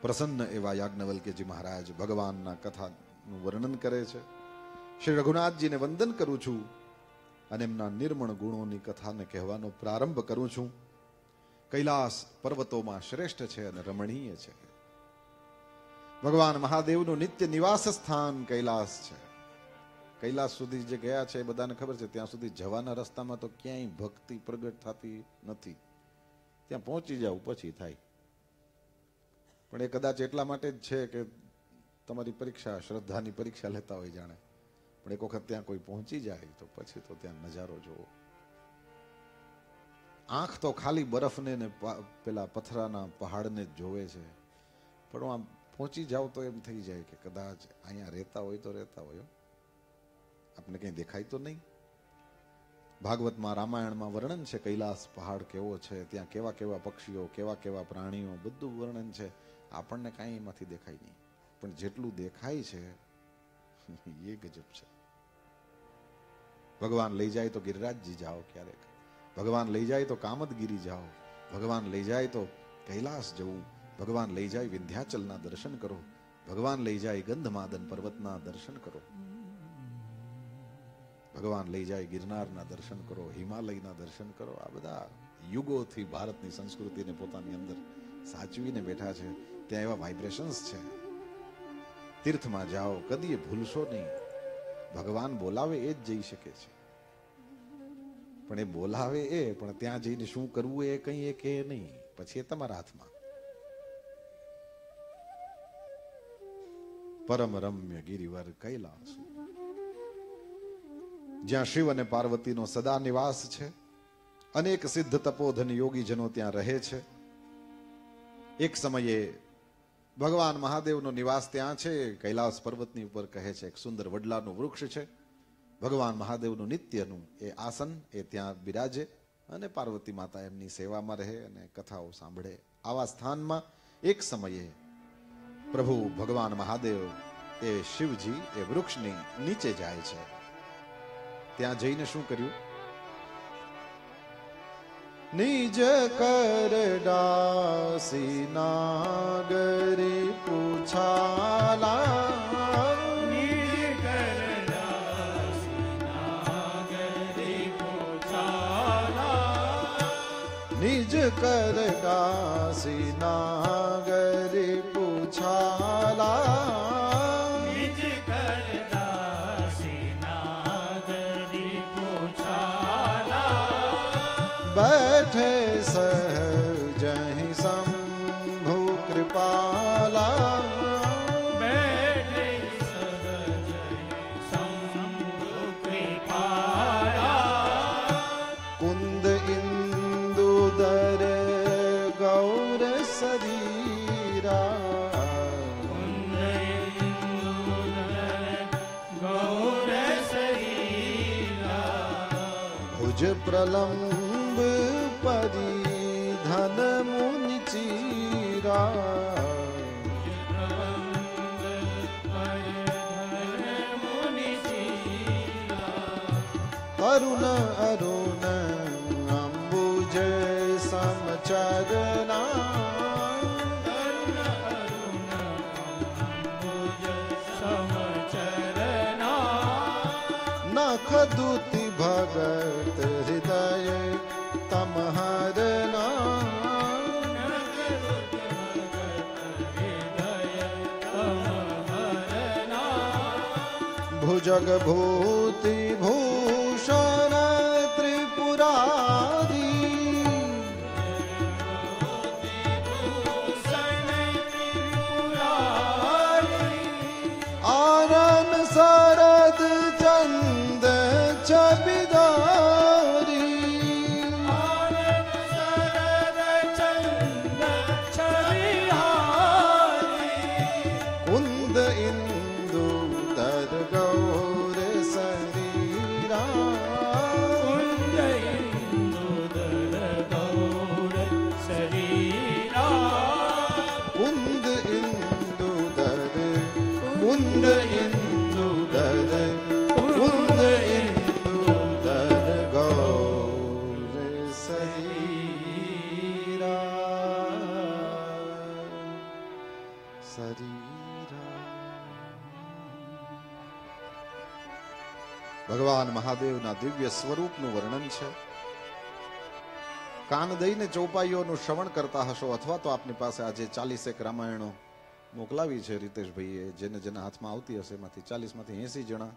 પ્રસન્ન એવા યાજ્ઞવલ્કેજી મહારાજ ભગવાનના કથાનું વર્ણન કરે છે. શ્રી રઘુનાથજીને વંદન કરું છું. અને એમના નિર્મળ ગુણોની કથાને કહેવાનો પ્રારંભ કરું છું. કૈલાસ પર્વતોમાં શ્રેષ્ઠ છે અને રમણીય છે. ભગવાન મહાદેવનું નિત્ય નિવાસ સ્થાન કૈલાસ છે. કૈલાસ સુધી જે ગયા છે એ બધાને ખબર છે, ત્યાં સુધી જવાના રસ્તામાં તો ક્યાંય ભક્તિ પ્રગટ થતી નથી. ત્યાં પહોંચી જાવ પછી થાય. પણ એ કદાચ એટલા માટે જ છે કે તમારી પરીક્ષા, શ્રદ્ધાની પરીક્ષા લેતા હોય જાણે. પણ એક વખત ત્યાં કોઈ પહોંચી જાય તો પછી તો ત્યાં નજારો જોવો. આંખ તો ખાલી બરફને ને પેલા પથરાના પહાડને જ જોવે છે. પણ આમ પહોંચી જાવ તો એમ થઈ જાય કે કદાચ અહીંયા રહેતા હોય તો રહેતા હોય. આપને કંઈ દેખાય તો નહીં. ભાગવતમાં, રામાયણમાં વર્ણન છે કૈલાસ પહાડ કેવો છે, ત્યાં કેવા કેવા પક્ષીઓ, કેવા કેવા પ્રાણીઓ, બધું વર્ણન છે. આપણને કાંઈ એમાંથી દેખાય નહીં. પણ જેટલું દેખાય છે, એ ગજબ છે. ભગવાન લઈ જાય તો ગિરિરાજજી જાઓ ક્યારેક. ભગવાન લઈ જાય તો કામદગીરી જાઓ. ભગવાન લઈ જાય તો કૈલાસ જવું. ભગવાન લઈ જાય વિંધ્યાચલના દર્શન કરો. ભગવાન લઈ જાય ગંધમાદન પર્વતના દર્શન કરો. ભગવાન લઈ જાય ગિરનારના દર્શન કરો. હિમાલયના દર્શન કરો. આ બધા યુગોથી ભારતની સંસ્કૃતિને પોતાની અંદર સાચવીને બેઠા છે. ત્યાં એવા વાઇબ્રેશન્સ છે. તીર્થમાં જાઓ. કદી ભૂલશો નહીં. ભગવાન બોલાવે એ જ જઈ શકે છે. પણ એ બોલાવે એ, પણ ત્યાં જઈને શું કરવું એ કઈ એ કે નહીં. પછી એ તમારા હાથમાં. પરમ રમ્ય ગિરિવર કૈલાસ. જ્યાં શિવ અને પાર્વતીનો સદા નિવાસ છે, અનેક સિદ્ધ તપોધન યોગીજનો ત્યાં રહે છે. એક સમયે ભગવાન મહાદેવનો નિવાસ ત્યાં છે. કૈલાસ પર્વતની ઉપર કહે છે, એક સુંદર વડલાનું વૃક્ષ છે. ભગવાન મહાદેવનું નિત્યનું એ આસન, એ ત્યાં બિરાજે અને પાર્વતી માતા એમની સેવામાં રહે અને કથાઓ સાંભળે. આવા સ્થાનમાં એક સમયે પ્રભુ ભગવાન મહાદેવ, એ શિવજી એ વૃક્ષની નીચે જાય છે. ત્યાં જઈને શું કર્યું? નિજ કરડાસી નાગરી પૂછાલા નિજ નિજ કરડાસી નાગરી ભુજ પ્રલંબ પરિધન મુનિ ચીરા અરુણ અરુણ અંબુજ સમચરના ખદુતિ ભગત भुजग भूति મહાદેવના દિવ્ય સ્વરૂપનું વર્ણન છે. કાન દઈને ચોપાઈઓનું શ્રવણ કરતા હશો અથવા તો આપની પાસે આજે ચાલીસેક રામાયણો મોકલાવી છે રીતેશભાઈએ, જેને જેના હાથમાં આવતી હશે એમાંથી ચાલીસમાંથી એસી જણા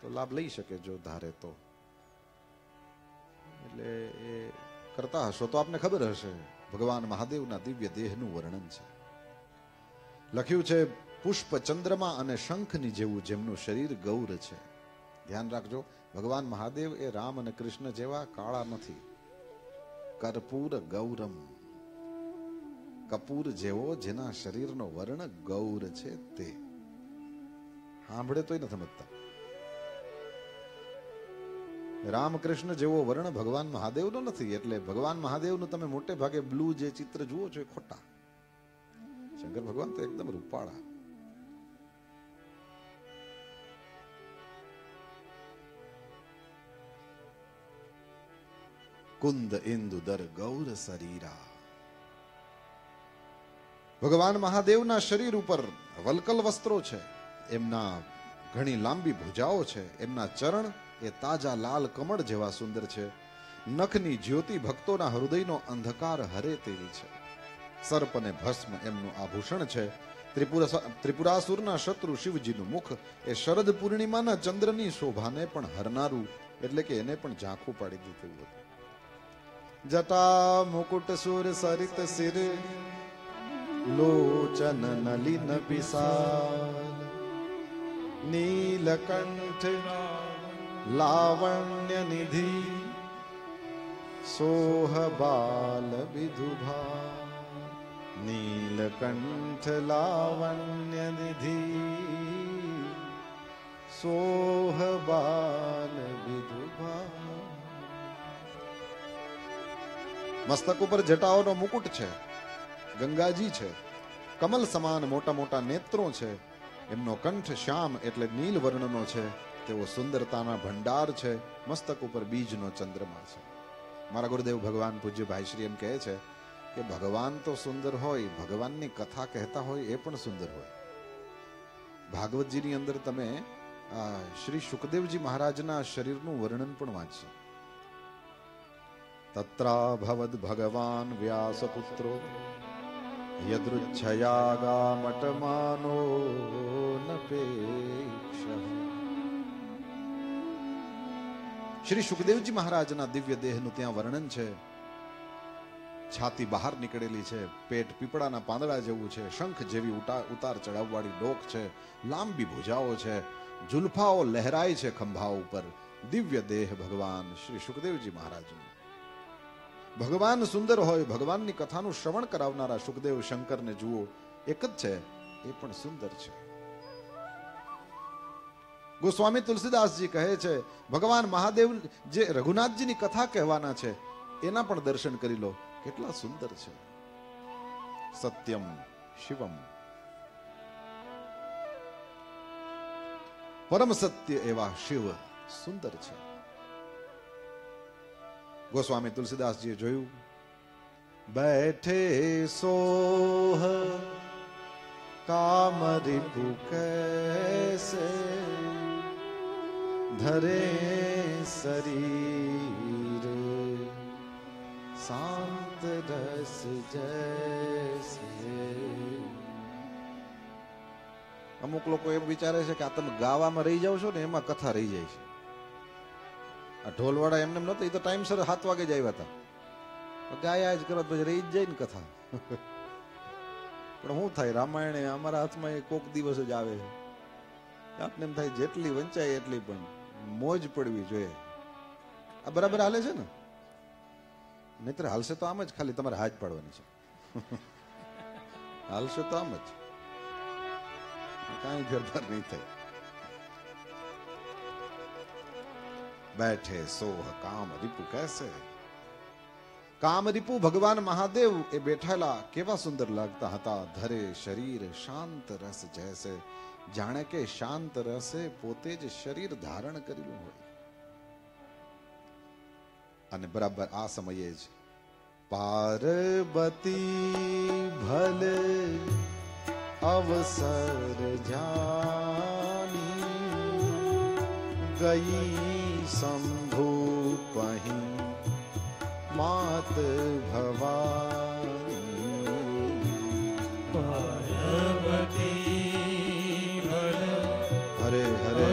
તો લાભ લઈ શકે જો ધારે તો. એટલે એ કરતા હશો તો આપને ખબર હશે, ભગવાન મહાદેવના દિવ્ય દેહનું વર્ણન છે. લખ્યું છે, પુષ્પ ચંદ્રમા અને શંખની જેવું જેમનું શરીર ગૌર છે. ધ્યાન રાખજો ભગવાન મહાદેવ એ રામ અને કૃષ્ણ જેવા કાળા નથી. કર્પૂર ગૌરમ. કપૂર જેવો જેના શરીરનો વર્ણ ગૌર છે તે. સાંભળે તોય નથી સમજતા. રામકૃષ્ણ જેવો વર્ણ ભગવાન મહાદેવનો નથી, એટલે ભગવાન મહાદેવનું તમે મોટે ભાગે બ્લુ જે ચિત્ર જુઓ છો એ ખોટા. શંકર ભગવાન તો એકદમ રૂપાળા. કુંદ ઇન્દુ દર ગૌર શરીરા ભગવાન મહાદેવના શરીર ઉપર વલકલ વસ્ત્રો છે એમના ઘણી લાંબી ભુજાઓ છે એમના ચરણ એ તાજા લાલ કમળ જેવા સુંદર છે નખની જ્યોતિ ભક્તોના હૃદયનો અંધકાર હરે તેવી છે। સર્પ અને ભસ્મ એમનું આભૂષણ છે ત્રિપુરાસુરના શત્રુ શિવજીનું મુખ એ શરદ પૂર્ણિમાના ચંદ્રની શોભાને પણ હરનારું એટલે કે એને પણ ઝાંખું પાડી દીધું હતું। जटा मुकुट सुर सरित सिर लोचन नलिन विशाल नीलकण्ठ लावण्य निधि सोह बाल विधुभा। नीलकण्ठ सोह बाल विधुभा। મસ્તક ઉપર જટાઓનો મુકુટ છે, ગંગાજી છે, કમલ સમાન મોટા મોટા નેત્રો છે, એમનો કંઠ શ્યામ એટલે નીલ વર્ણનો છે, તેઓ સુંદરતાના ભંડાર છે, મસ્તક ઉપર બીજનો ચંદ્રમા છે. મારા ગુરુદેવ ભગવાન પૂજ્ય ભાઈશ્રી એમ કહે છે કે ભગવાન તો સુંદર હોય, ભગવાનની કથા કહેતા હોય એ પણ સુંદર હોય. ભાગવતજીની અંદર તમે શ્રી સુખદેવજી મહારાજના શરીરનું વર્ણન પણ વાંચશો. તત્રાભવદ ભગવાન વ્યાસપુત્રો યદૃચ્છયાગામટમાનો શ્રી સુખદેવજી મહારાજના દિવ્ય દેહનું ત્યાં વર્ણન છે। છાતી બહાર નીકળેલી છે, પેટ પીપળાના પાંદડા જેવું છે, શંખ જેવી ઉતાર ચડાવવાળી ડોક છે, લાંબી ભુજાઓ છે જુલ્ફાઓ લહેરાય છે ખંભા ઉપર. દિવ્ય દેહ ભગવાન શ્રી સુખદેવજી મહારાજનું. ભગવાન સુંદર હોય, ભગવાનની કથાનું શ્રવણ કરાવનારા સુખદેવ શંકરને જુઓ, એક જ છે, એ પણ સુંદર છે. ગોસ્વામી તુલસીદાસજી કહે છે, ભગવાન મહાદેવ જે રઘુનાથજીની કથા કહેવાના છે, એના પણ દર્શન કરી લો, કેટલા સુંદર છે. સત્યમ શિવમ. પરમ સત્ય એવા શિવ સુંદર છે. ગોસ્વામી તુલસીદાસજીએ જોયું. બેઠે સોહ કામરિપુ કૈસે ધરે શરીર, શાંત રસ જૈસે અમુક લોકો એમ વિચારે છે કે આ તમે ગાવામાં રહી જાવ છો ને, એમાં કથા રહી જાય છે. આ ઢોલવાળા એમને એમ નહોતા, એ તો ટાઈમસર સાત વાગે જ આવ્યા હતા. ગાયા જ કરો પછી રહી જ જાય ને કથા. પણ શું થાય, રામાયણ અમારા હાથમાં એ કોક દિવસ જ આવે છે. આપને એમ થાય, જેટલી વંચાય એટલી પણ મોજ પડવી જોઈએ. આ બરાબર હાલે છે ને? નહીતર હાલશે તો આમ જ ખાલી તમારે હાથ પાડવાની છે. હાલશે તો આમ જ. કાંઈ ફેરફાર નહીં થાય. બેઠે સોહ કામ રીપુ કેસે કામ રીપુ ભગવાન મહાદેવ એ બેઠેલા કેવા સુંદર લાગતા હતા. ધરે શરીર શાંત રસ જૈસે જાણે કે શાંત રસે પોતે જ શરીર ધારણ કર્યું હોય. અને બરાબર આ સમયે જ પાર્વતી ભલે અવસર જાની ગઈ પહી માત ભવાની પાર્વતી ભલ હરે હરે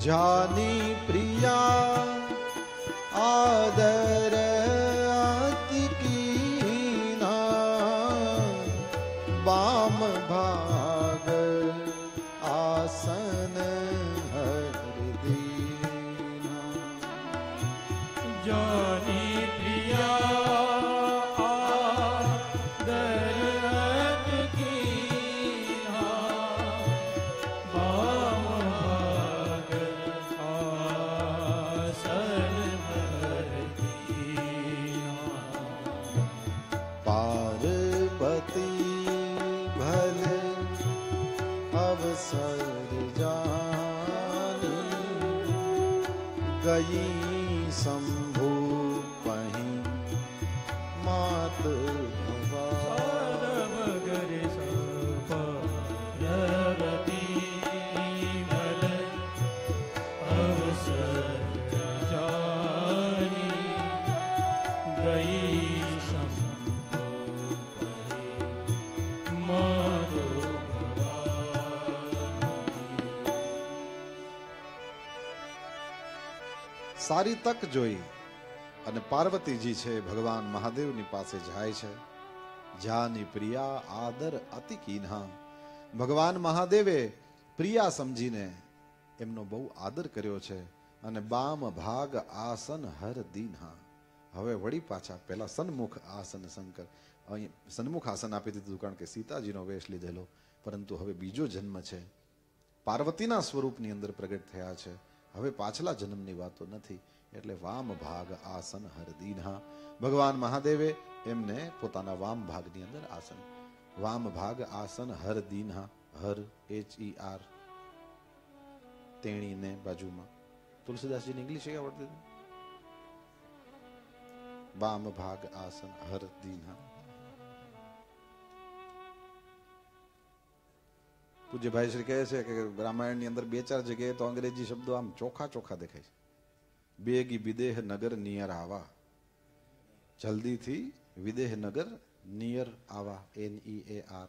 જાની પ્રિયા આદર સારી તક જોઈ અને પાર્વતીજી છે ભગવાન મહાદેવની પાસે જાય છે. જાની પ્રિયા આદર અતિ કીન્હા. ભગવાન મહાદેવે પ્રિયા સમજીને એમનો બહુ આદર કર્યો છે અને બામ ભાગ આસન હર દીન્હા. હવે વળી પાછા પહેલા સન્મુખ આસન શંકર. અહીં સન્મુખ આસન આપી દીધું કારણ કે સીતાજીનો વેશ લીધેલો. પરંતુ હવે બીજો જન્મ છે. પાર્વતીના સ્વરૂપની અંદર પ્રગટ થયા છે. હવે પાછલા જન્મની વાતો નથી. એટલે વામ ભાગ આસન હરદીના. ભગવાન મહાદેવે એમને પોતાના વામ ભાગની અંદર આસન. વામ ભાગ આસન હર દીન્હા હર, એચ, ઈ, આર. તેણીને બાજુમાં. તુલસીદાસજીને ઇંગ્લિશ એ આવડતી વામ ભાગ આસન હર દીન્હા પૂજ્યભાઈ શ્રી કહે છે કે રામાયણની અંદર બે ચાર જગ્યાએ તો અંગ્રેજી શબ્દો આમ ચોખા ચોખા દેખાય છે. બેગી વિદેહ નગર નિયર આવા. જલ્દીથી વિદેહ નગર નિયર આવા. એન ઈ એ આર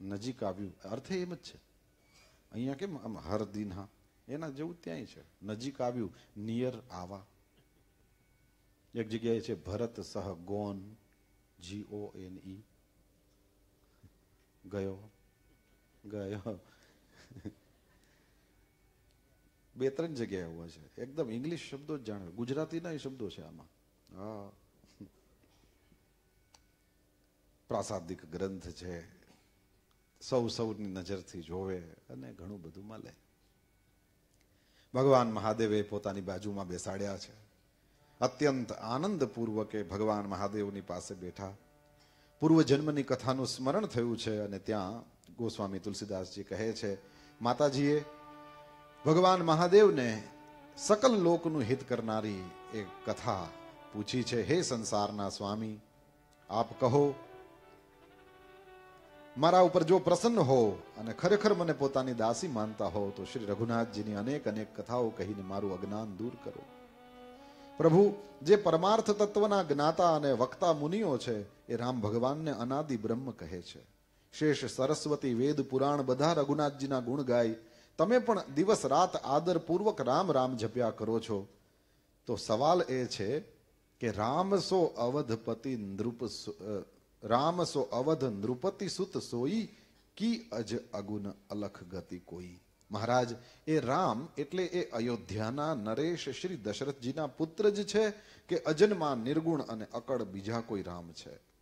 નજીક આવ્યું. અર્થે એમ જ છે. અહીંયા કેમ? આમ હર દિન હા. એના જેવું ત્યાંય છે. નજીક આવ્યું. નિયર આવા. એક જગ્યાએ છે ભરત સહ ગોન. જી ઓ એન ઈ ગયો. ગયો. બે ત્રણ જગ્યાએ એવા છે. એકદમ ઇંગ્લિશ શબ્દો જ જાણે. ગુજરાતીના શબ્દો છે આમાં. હા. પ્રાસાદિક ગ્રંથ છે. સૌ સૌની નજરથી જોવે અને ઘણું બધું મળે. ભગવાન મહાદેવે પોતાની બાજુમાં બેસાડ્યા છે. અત્યંત આનંદપૂર્વકે ભગવાન મહાદેવની પાસે બેઠા. પૂર્વ જન્મની કથાનું સ્મરણ થયું છે અને ત્યાં ગોસ્વામી તુલસીદાસજી કહે છે, માતાજીએ, ભગવાન મહાદેવને સકલ લોકનું હિત કરનારી એક કથા પૂછી છે. હે સંસારના સ્વામી, આપ કહો, મારા ઉપર જો પ્રસન્ન હો અને ખરેખર મને પોતાની દાસી માનતા હો, તો શ્રી રઘુનાથજીની અનેક અનેક કથાઓ કહીને મારું અજ્ઞાન દૂર કરો. પ્રભુ, જે પરમાર્થ તત્વના જ્ઞાતા અને વક્તા મુનિઓ છે, એ રામ ભગવાનને અનાદિ બ્રહ્મ કહે છે. શેષ સરસ્વતી વેદ પુરાણ બધા રઘુનાથજીના ગુણ ગાય. તમે પણ દિવસ રાત આદરપૂર્વક રામ રામ જપ્યા કરો છો. તો સવાલ એ છે કે રામ સો અવધપતિ નૃપ રામ સો અવધ નૃપતિ સુત સોઈ, કી અજ અગુન અલખ ગતિ કોઈ? મહારાજ, એ રામ એટલે એ અયોધ્યાના નરેશ શ્રી દશરથજીના પુત્ર જ છે કે અજન્મા, નિર્ગુણ અને અકળ બીજા કોઈ રામ છે?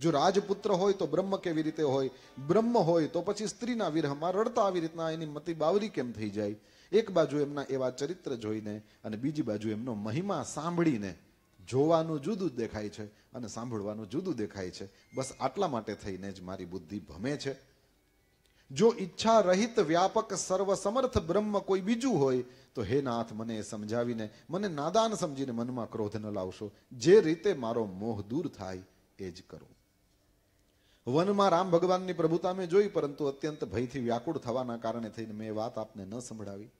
જો રાજપુત્ર હોય તો બ્રહ્મ કેવી રીતે હોય? બ્રહ્મ હોય તો પછી સ્ત્રીના વિરહમાં રડતા આવી રીતના એની મતિ બાવરી કેમ થઈ જાય? એક બાજુ એમના એવા ચરિત્ર જોઈને અને બીજી બાજુ એમનો મહિમા સાંભળીને જોવાનું જુદું દેખાય છે અને સાંભળવાનું જુદું દેખાય છે. બસ આટલા માટે થઈને જ મારી બુદ્ધિ ભમે છે. જો ઈચ્છા રહિત વ્યાપક સર્વસમર્થ બ્રહ્મ કોઈ બીજું હોય, તો હે નાથ, મને એ સમજાવીને, મને નાદાન સમજીને મનમાં ક્રોધ ન લાવશો. જે રીતે મારો મોહ દૂર થાય, એ જ કરો. વનમાં રામ ભગવાનની પ્રભુતા મેં જોઈ, પરંતુ અત્યંત ભયથી વ્યાકુળ થવાના કારણે થઈને મેં વાત આપને ન સંભળાવી.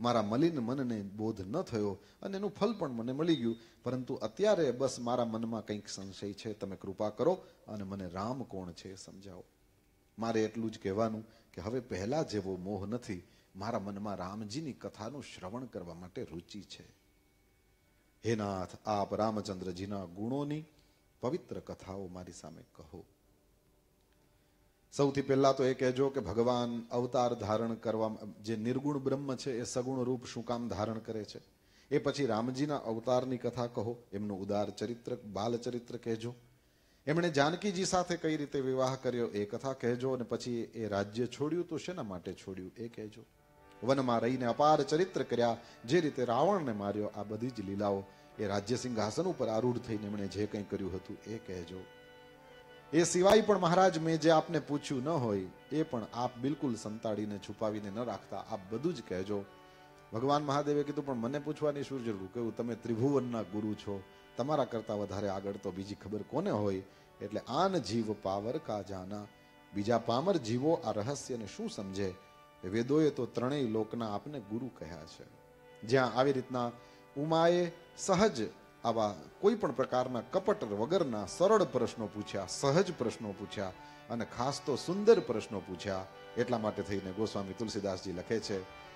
મારા મલિન મનને બોધ ન થયો, અને એનું ફલ પણ મને મળી ગયું. પરંતુ અત્યારે બસ મારા મનમાં કંઈક સંશય છે. તમે કૃપા કરો અને મને રામ કોણ છે સમજાવો. મારે એટલું જ કહેવાનું કે હવે પહેલા જેવો મોહ નથી, મારા મનમાં રામજીની કથાનું શ્રવણ કરવા માટે રુચિ છે. હે નાથ, આપ રામચંદ્રજીના ગુણોની પવિત્ર કથાઓ મારી સામે કહો. સૌથી પહેલા તો એ કહેજો કે ભગવાન અવતાર ધારણ કરવા, જે નિર્ગુણ બ્રહ્મ છે, એ સગુણ રૂપ શું કામ ધારણ કરે છે? એ પછી રામજીના અવતારની કથા કહો, એમનું ઉદાર ચરિત્ર બાલ ચરિત્ર કહેજો. એમણે જાનકીજી સાથે કઈ રીતે વિવાહ કર્યો એ કથા કહેજો અને પછી એ રાજ્ય છોડ્યું તો શેના માટે છોડ્યું એ કહેજો. વનમાં રહીને અપાર ચરિત્ર કર્યા, જે રીતે રાવણને માર્યો, આ બધી જ લીલાઓ એ રાજ્ય સિંહાસન ઉપર આરૂઢ થઈને એમણે જે કંઈ કર્યું હતું એ કહેજો. એ સિવાય પણ મહારાજ, મેં જે આપને પૂછ્યું ન હોય, એ પણ આપ બિલકુલ સંતાડીને છુપાવીને ન રાખતા, આપ બધું જ કહેજો. ભગવાન મહાદેવે કીધું, પણ મને પૂછવાની શું જરૂર? કહ્યું, તમે ત્રિભુવનના ગુરુ છો. તમારા કરતાં વધારે આગળ તો બીજી ખબર કોને હોય? એટલે આન જીવ પાવર કા જાના બીજા પામર જીવો આ રહસ્યને શું સમજે? વેદોએ તો ત્રણેય લોકના આપને ગુરુ કહ્યા છે. જ્યાં આવી રીતના ઉમાએ સહજ આવા કોઈ પણ પ્રકારના કપટ વગરના સરળ પ્રશ્નો પૂછ્યા, સહજ પ્રશ્નો પૂછ્યા અને ખાસ તો સુંદર પ્રશ્નો પૂછ્યા. એટલા માટે થઈને ગોસ્વામી તુલસીદાસજી લખે છે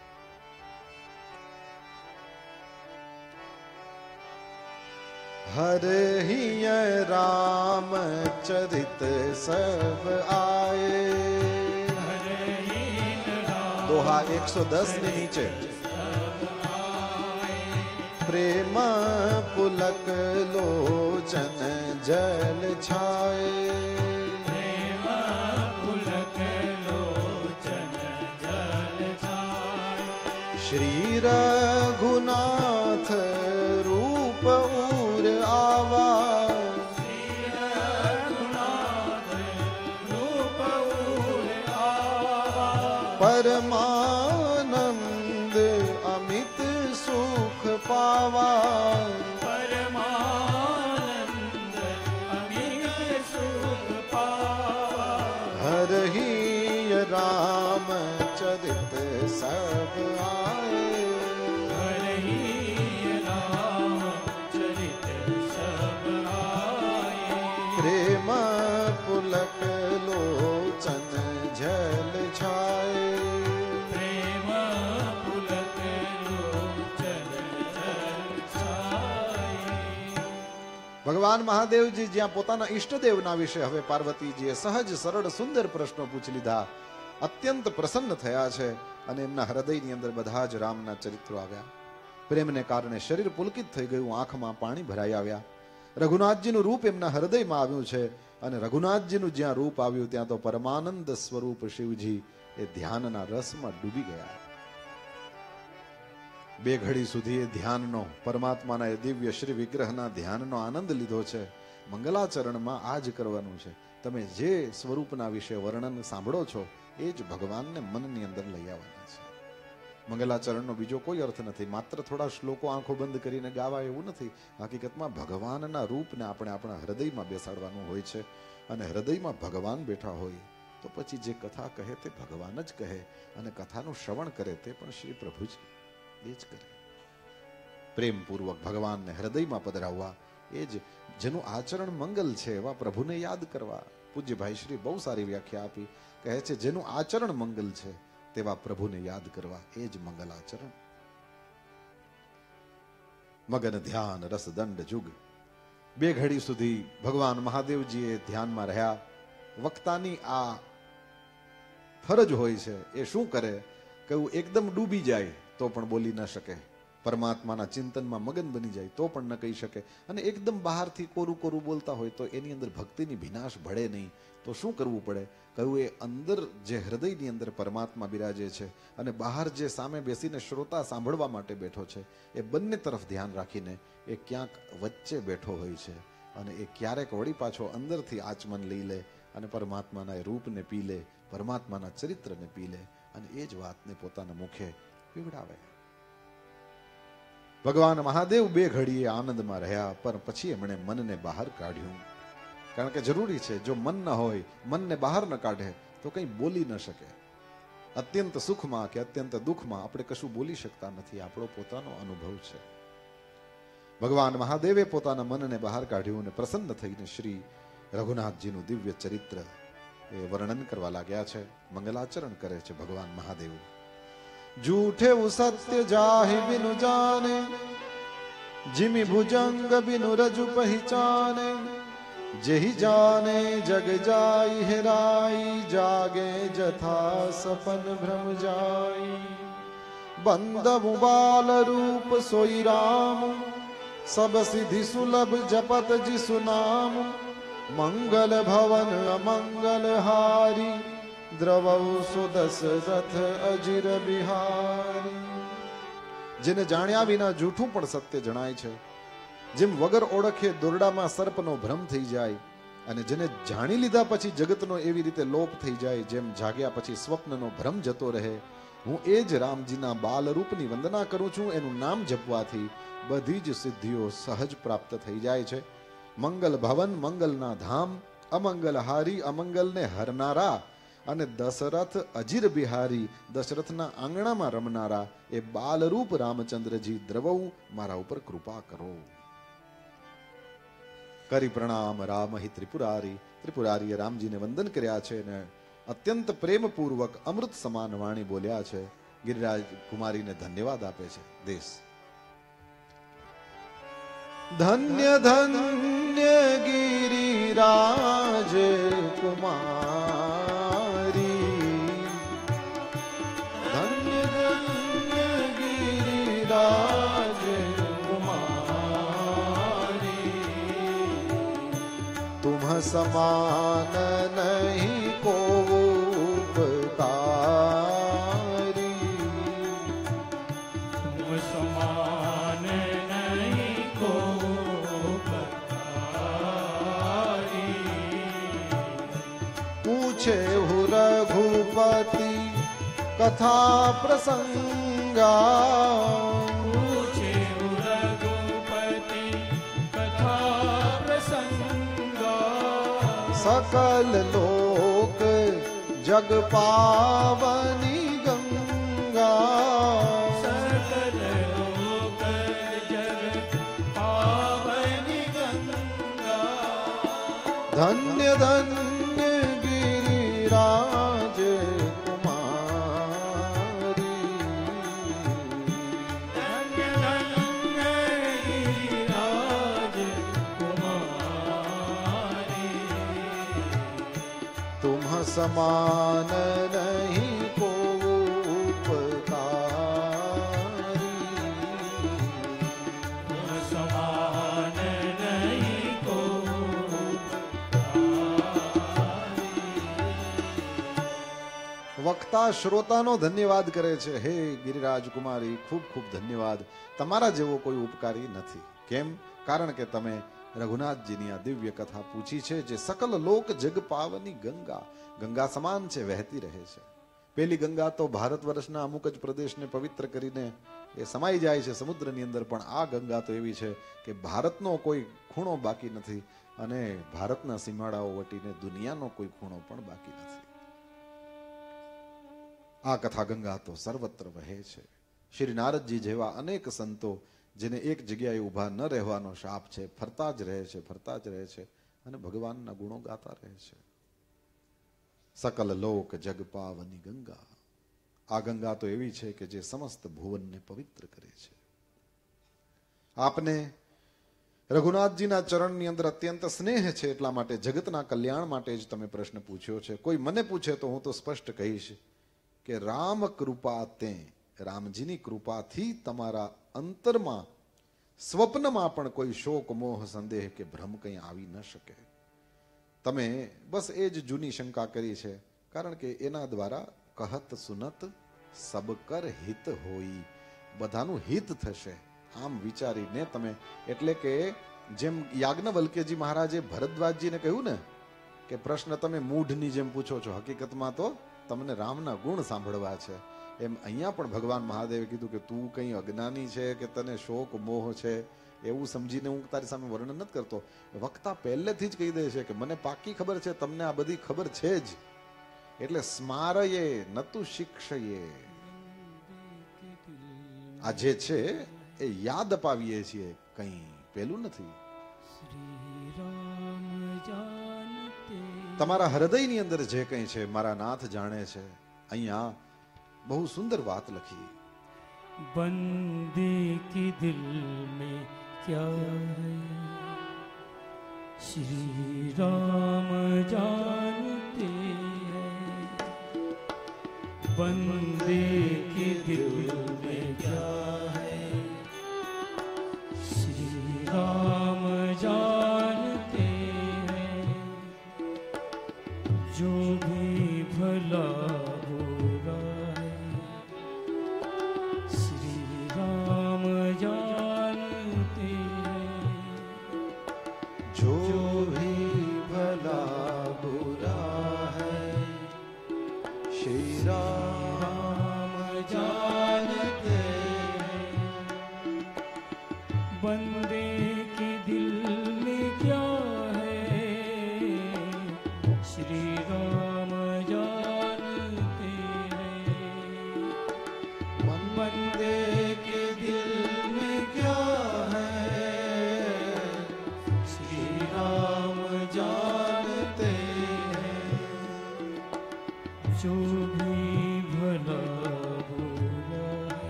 हर हरहि रामचरित सब आए दोहा 110 ने नीचे प्रेम पुलक लोचन जल छाए श्री श्रीरा पावा। परमानन्द पावार सुपा हर सब आ। ભગવાન મહાદેવજી જ્યાં પોતાના ઈષ્ટદેવના વિશે હવે પાર્વતીજીએ સહજ સરળ સુંદર પ્રશ્નો પૂછી લીધા. અત્યંત પ્રસન્ન થયા છે અને એમના હૃદયની અંદર બધા જ રામના ચરિત્રો આવ્યા. પ્રેમને કારણે શરીર પુલકિત થઈ ગયું, આંખમાં પાણી ભરાઈ આવ્યા. રઘુનાથજીનું રૂપ એમના હૃદયમાં આવ્યું છે અને રઘુનાથજીનું જ્યાં રૂપ આવ્યું ત્યાં તો પરમાનંદ સ્વરૂપ શિવજી એ ધ્યાનના રસમાં ડૂબી ગયા. બે ઘડી સુધી એ ધ્યાનનો, પરમાત્માના એ દિવ્ય શ્રી વિગ્રહના ધ્યાનનો આનંદ લીધો છે. મંગલાચરણમાં આ જ કરવાનું છે. તમે જે સ્વરૂપના વિશે વર્ણન સાંભળો છો, એ જ ભગવાનને મનની અંદર લઈ આવવાના છે. મંગલાચરણનો બીજો કોઈ અર્થ નથી. માત્ર થોડા શ્લોકો આંખો બંધ કરીને ગાવા એવું નથી. હકીકતમાં ભગવાનના રૂપને આપણે આપણા હૃદયમાં બેસાડવાનું હોય છે અને હૃદયમાં ભગવાન બેઠા હોય તો પછી જે કથા કહે તે ભગવાન જ કહે અને કથાનું શ્રવણ કરે તે પણ શ્રી પ્રભુ જ એ જ કરે. પ્રેમપૂર્વક ભગવાનને હૃદયમાં પધરાવવા, એ જ જેનું આચરણ મંગલ છે એવા પ્રભુને યાદ કરવા. પૂજ્યભાઈ શ્રી બહુ સારી વ્યાખ્યા આપી. કહે છે, જેનું આચરણ મંગલ છે, તેવા પ્રભુને યાદ કરવા, એ જ મંગલ આચરણ. મગન ધ્યાન રસ દંડ જુગ. બે ઘડી સુધી ભગવાન મહાદેવજીએ ધ્યાનમાં રહ્યા. વક્તાની આ ફરજ હોય છે, એ શું કરે? કયું એકદમ ડૂબી જાય. તો પણ બોલી ન શકે. પરમાત્માના ચિંતનમાં મગન બની જાય તો પણ ન કહી શકે. અને એકદમ બહારથી કોરું કોરું બોલતા હોય તો એની અંદર ભક્તિની વિનાશ ભળે નહીં. તો શું કરવું પડે? કહ્યું એ અંદર જે હૃદયની અંદર પરમાત્મા બિરાજે છે અને બહાર જે સામે બેસીને શ્રોતા સાંભળવા માટે બેઠો છે, એ બંને તરફ ધ્યાન રાખીને એ ક્યાંક વચ્ચે બેઠો હોય છે અને એ ક્યારેક વળી પાછો અંદરથી આચમન લઈ લે અને પરમાત્માના એ રૂપને પી લે, પરમાત્માના ચરિત્રને પી લે અને એ જ વાતને પોતાના મુખે પીવડાવે. ભગવાન મહાદેવ બે ઘડીએ આનંદમાં રહ્યા, પણ પછી એમણે મનને બહાર કાઢ્યું. કારણ કે જરૂરી છે, જો મન ન હોય, મનને બહાર ન કાઢે, તો કંઈ બોલી ન શકે. અત્યંત સુખમાં કે અત્યંત દુઃખમાં આપણે કશું બોલી શકતા નથી, આપણો પોતાનો અનુભવ છે. ભગવાન મહાદેવે પોતાના મનને બહાર કાઢ્યું અને પ્રસન્ન થઈને શ્રી રઘુનાથજીનું દિવ્ય ચરિત્ર એ વર્ણન કરવા લાગ્યા છે, મંગલાચરણ કરે છે ભગવાન મહાદેવ. झूठे सत्य जाहि बिनु जाने, जिमि भुजंग बिनु रजु पहचाने। जही जाने, जग जाई हेराई जागे जथा सपन भ्रम जाई। बंद बाल रूप सोई राम, सब सिधि सुलभ जपत जिसु नाम। मंगल भवन अमंगल हारी દ્રવ સુદસ રથ અજીર બિહારી. જેને જાણ્યા વિના જૂઠું પણ સત્ય જણાય છે. જેમ વગર ઓળખે દોરડામાં સર્પનો ભ્રમ થઈ જાય અને જેને જાણી લીધા પછી જગતનો એવી રીતે લોપ થઈ જાય જેમ જાગ્યા પછી સ્વપ્નનો ભ્રમ જતો રહે, હું એ જ રામજીના બાલરૂપની વંદના કરું છું, એનું નામ જપવાથી બધી જ સિદ્ધિઓ સહજ પ્રાપ્ત થઈ જાય છે. મંગલ ભવન, મંગલના ધામ, અમંગલ હારી, અમંગલને હરનારા અને દશરથ અજીર બિહારી દશરથના આંગણામાં રમનારા એ બાલરૂપ રામચંદ્રજી દ્રવઉ મારા ઉપર કૃપા કરો. કરી પ્રણામ રામ હિ ત્રિપુરારી. ત્રિપુરારીએ રામજીને વંદન કર્યા છે ને અત્યંત પ્રેમપૂર્વક અમૃત સમાન વાણી બોલ્યા છે. ગિરિરાજ કુમારીને ધન્યવાદ આપે છે. દેશ. ધન્ય ધન્ય ગિરિરાજ કુમારી. સમાન નહીં કો ઉપકારી सकल लोक जग पावनी गंगा सकल लोक जग पावनी गंगा धन्य धन्य સમાન નહીં કો વક્તા શ્રોતાનો ધન્યવાદ કરે છે. હે ગિરિરાજકુમારી ખૂબ ખૂબ ધન્યવાદ. તમારા જેવો કોઈ ઉપકારી નથી. કેમ? કારણ કે તમે રઘુનાથજીની આ દિવ્ય કથા પૂછી છે જે સકલ લોક જગપાવની ગંગા ગંગા સમાન છે, વહેતી રહે છે. પેલી ગંગા તો ભારત વર્ષના અમુક જ પ્રદેશને પવિત્ર કરીને એ સમાઈ જાય છે સમુદ્રની અંદર, પણ આ ગંગા તો એવી છે કે ભારતનો કોઈ ખૂણો બાકી નથી અને ભારતના સીમાડાઓ વટીને દુનિયાનો કોઈ ખૂણો પણ બાકી નથી. આ કથા ગંગા તો સર્વત્ર વહે છે. શ્રી નારદજી જેવા અનેક સંતો જેને એક જગ્યાએ ઊભા ન રહેવાનો શાપ છે, ફરતા જ રહે છે, ફરતા જ રહે છે અને ભગવાનના ગુણો ગાતા રહે છે. સકલ લોક જગ પાવની ગંગા. આ ગંગા તો એવી છે કે જે સમસ્ત ભુવનને પવિત્ર કરે છે. આપને રઘુનાથજીના ચરણની અંદર અત્યંત સ્નેહ છે એટલા માટે જગતના કલ્યાણ માટે જ તમે પ્રશ્ન પૂછ્યો છે. કોઈ મને પૂછે તો હું તો સ્પષ્ટ કહીશ કે રામ કૃપા તે, રામજીની કૃપાથી તમારા અંતરમાં, સ્વપ્નમાં પણ કોઈ શોક, મોહ, સંદેહ કે ભ્રમ કંઈ આવી ન શકે. તમે બસ એ જ જૂની શંકા કરી છે. કારણ કે એના દ્વારા કહત સુનત સબકર હિત હોઈ બધાનું હિત થશે. આમ વિચારીને તમે, એટલે કે જેમ યાજ્ઞવલ્કેજી મહારાજે ભરદ્વાજજીને કહ્યું ને, કે પ્રશ્ન તમે મૂઢની જેમ પૂછો છો, હકીકતમાં તો તમને રામના ગુણ સાંભળવા છે. એમ અહીંયા પણ ભગવાન મહાદેવે કીધું કે તું કંઈ અજ્ઞાની છે કે તને શોક મોહ છે? એવું સમજીને હું તારી સામે વર્ણન નથી કરતો. વક્તા પહેલેથી જ કહી દે છે કે મને પાકી ખબર છે, તમને આ બધી ખબર છે જ. એટલે સ્મારયે નતું શિક્ષયે. આ જે છે, એ યાદ અપાવીએ છીએ કંઈ પેલું નથી. તમારા હૃદયની અંદર જે કંઈ છે, મારા નાથ જાણે છે. અહીંયા બહુ સુંદર વાત લખી. બંદી કી દિલ મેં क्या है श्री राम जानते हैं बंदी की दिल में क्या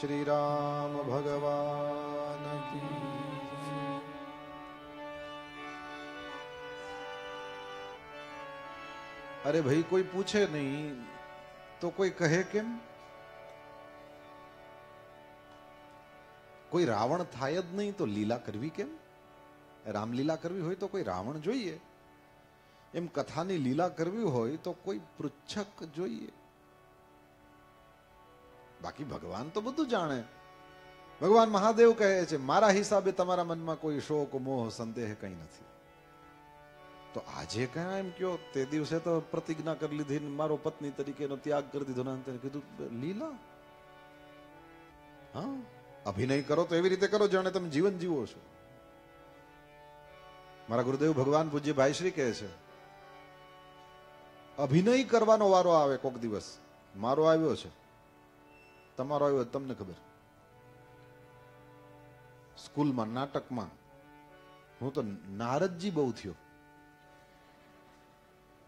श्री राम भगवान की અરે ભાઈ કોઈ પૂછે નહીં તો કોઈ કહે કેમ કોઈ રાવણ થાય જ નહીં તો લીલા કરવી કેમ રામલીલા કરવી હોય તો કોઈ રાવણ જોઈએ એમ કથાની લીલા કરવી હોય તો કોઈ પૃચ્છક જોઈએ બાકી ભગવાન તો બધું જાણે. ભગવાન મહાદેવ કહે છે, મારા હિસાબે તમારા મનમાં કોઈ શોક, મોહ, સંદેહ કંઈ નથી. તો આજે કયા એમ કયો, તે દિવસે તો પ્રતિજ્ઞા કરી લીધી મારો પત્ની તરીકેનો ત્યાગ કરી દીધો કીધું, લીલા. હા, અભિનય કરો તો એવી રીતે કરો જાણે તમે જીવન જીવો છો. મારા ગુરુદેવ ભગવાન પૂજ્ય ભાઈશ્રી કહે છે, અભિનય કરવાનો વારો આવે કોક દિવસ. મારો આવ્યો છે. તમારો આવ્યો તમને ખબર. સ્કૂલમાં, નાટકમાં, હું તો નારદજી બહુ થયો.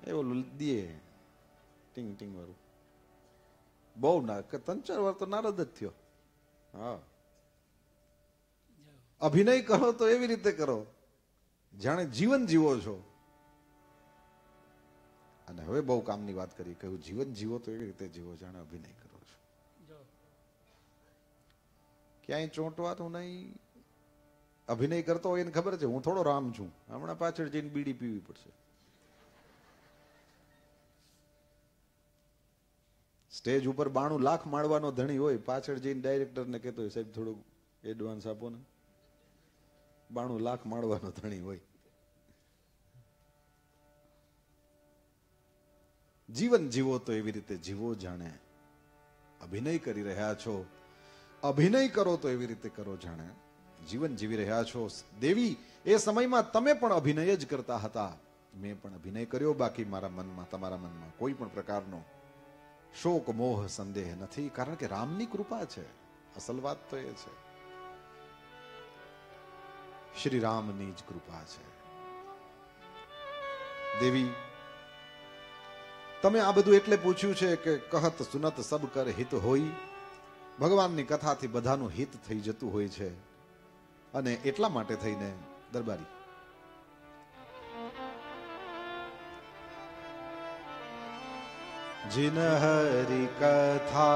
એ ઓલું દે ટીંગ ટીંગ વાળું. બહુ ના, કે ત્રણ ચાર વાર તો નારદ જ થયો. હા. અભિનય કરો તો એવી રીતે કરો. જાણે જીવન જીવો છો. અને હવે બહુ કામની વાત કરી, કહ્યું જીવન જીવો તો એવી રીતે જીવો, જાણે અભિનય ક્યાંય ચોંટવાનું નહીં. અભિનય કરતો હોય એને ખબર છે, હું થોડો રામ છું. હમણાં પાછળ જઈને બીડી પીવી પડશે. સ્ટેજ ઉપર બાણું લાખ માળવાનો ધણી હોય, પાછળ જઈને ડાયરેક્ટરને કહેતો હોય, સાહેબ, થોડુંક એડવાન્સ આપો ને. બાણું લાખ માળવાનો ધણી હોય. જીવન જીવો તો એવી રીતે જીવો જાણે. અભિનય કરી રહ્યા છો. અભિનય કરો તો એવી રીતે કરો જાણે. જીવન જીવી રહ્યા છો. દેવી, એ સમયમાં તમે પણ અભિનય જ કરતા હતા. મેં પણ અભિનય કર્યો બાકી મારા મનમાં, તમારા મનમાં કોઈ પણ પ્રકારનો શોક, મોહ, સંદેહ નથી. કારણ કે રામની કૃપા છે. અસલ વાત તો એ છે. શ્રી રામની જ કૃપા છે. દેવી, તમે આ બધું એટલે પૂછ્યું છે કે કહત સુનત સબ કર હિત હોય ભગવાનની કથાથી બધાનું હિત થઈ જતું હોય છે અને એટલા માટે થઈને દરબારી जिन हरि कथा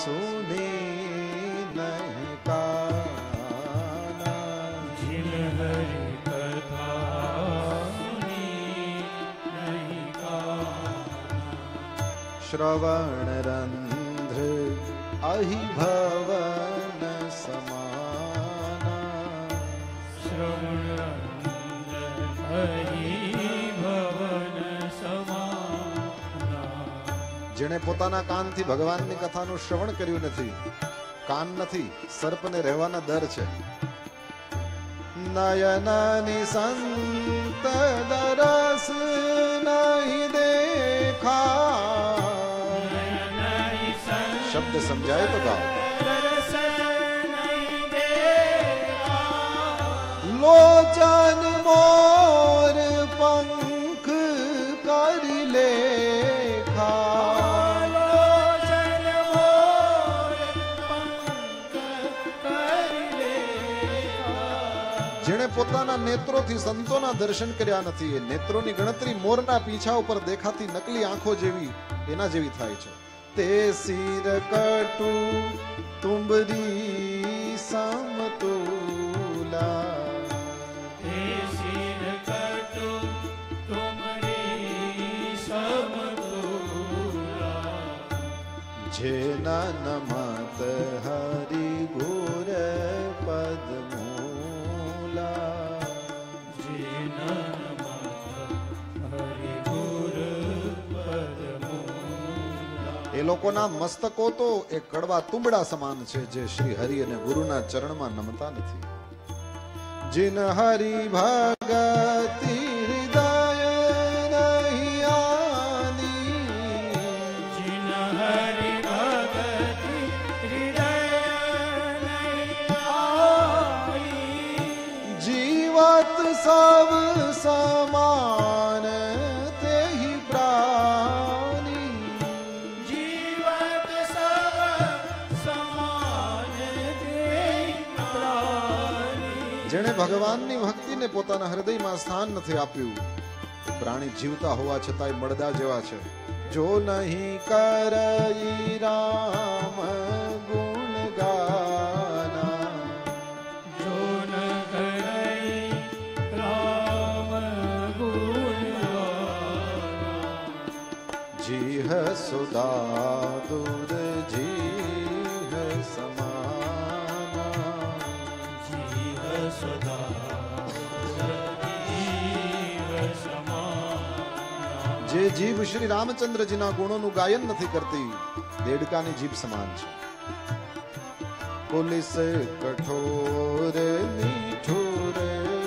सुने नहीं काना जिन हरि कथा सुनी नहीं काना श्रवण रंध्र પાહી ભવન સમાના શ્રવણ હરી ભવન સમાના જેણે પોતાના કાનથી ભગવાનની કથાનું શ્રવણ કર્યું નથી કાન નથી સર્પને રહેવાના દર છે. નયનની સંત દરસ છે સમજાય તો ગાઓ. લોચન મોર પંખ કરી લે જેણે પોતાના નેત્રોથી સંતોના દર્શન કર્યા નથી, એ નેત્રોની ગણતરી મોરના પીછા ઉપર દેખાતી નકલી આંખો જેવી, એના જેવી થાય છે. તે સિર કટુ તુંબરી સમતુલા લોકોના મસ્તકો તો એ કડવા તુંબડા સમાન છે જે શ્રી હરિ અને ગુરુના ચરણમાં નમતા નથી. જિન હરિ ભગતી સાવ સાવ ભગવાનની ભક્તિને પોતાના હૃદયમાં સ્થાન નથી આપ્યું. પ્રાણી જીવતા હોવા છતાંય મળદા જેવા છે. જો નહીં કરઈ રામ ગુણ ગાના જો ન કરઈ રામ ગુણ ગાના જી હસુદા જીભ શ્રી રામચંદ્રજીના ગુણોનું ગાયન નથી કરતી. દેડકાની જીભ સમાન છે. પોલીસ કઠોર મીઠોર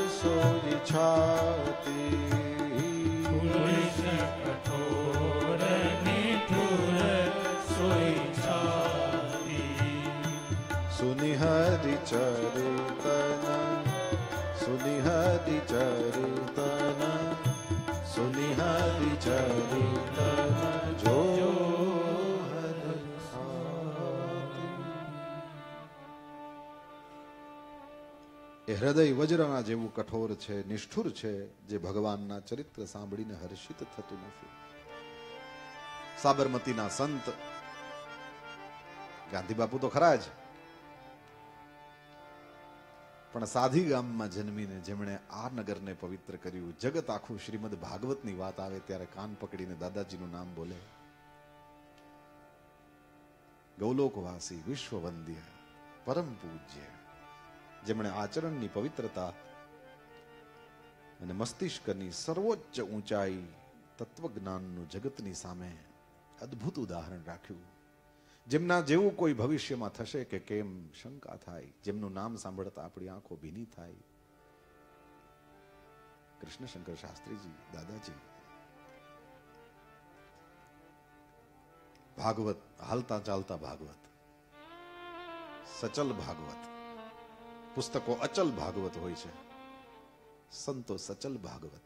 સોરી છાતી. સુનિહરી ચરી એ હૃદય વજ્રના જેવું કઠોર છે, નિષ્ઠુર છે, જે ભગવાનના ચરિત્ર સાંભળીને હર્ષિત થતું નથી. સાબરમતીના સંત ગાંધી બાપુ તો ખરા જ પણ સાધી ગામમાં જન્મીને જેમણે આ નગરને પવિત્ર કર્યું. જગત આખું શ્રીમદ ભાગવતની વાત આવે ત્યારે કાન પકડીને દાદાજીનું નામ બોલે. ગૌલોકવાસી વિશ્વવંદ્ય પરમ પૂજ્ય. જેમણે આચરણની પવિત્રતા અને મસ્તિષ્કની સર્વોચ્ચ ઊંચાઈ તત્વજ્ઞાનનું જગતની સામે અદ્ભુત ઉદાહરણ રાખ્યું. જેમના જેવું કોઈ ભવિષ્યમાં થશે કે કેમ શંકા થાય, જેમનું નામ સાંભળતા આપણી આંખો ભીની થાય. કૃષ્ણશંકર શાસ્ત્રીજી, દાદાજી. ભાગવત, હાલતા ચાલતા ભાગવત. સચલ ભાગવત. પુસ્તકો અચલ ભાગવત હોય છે. સંતો સચલ ભાગવત.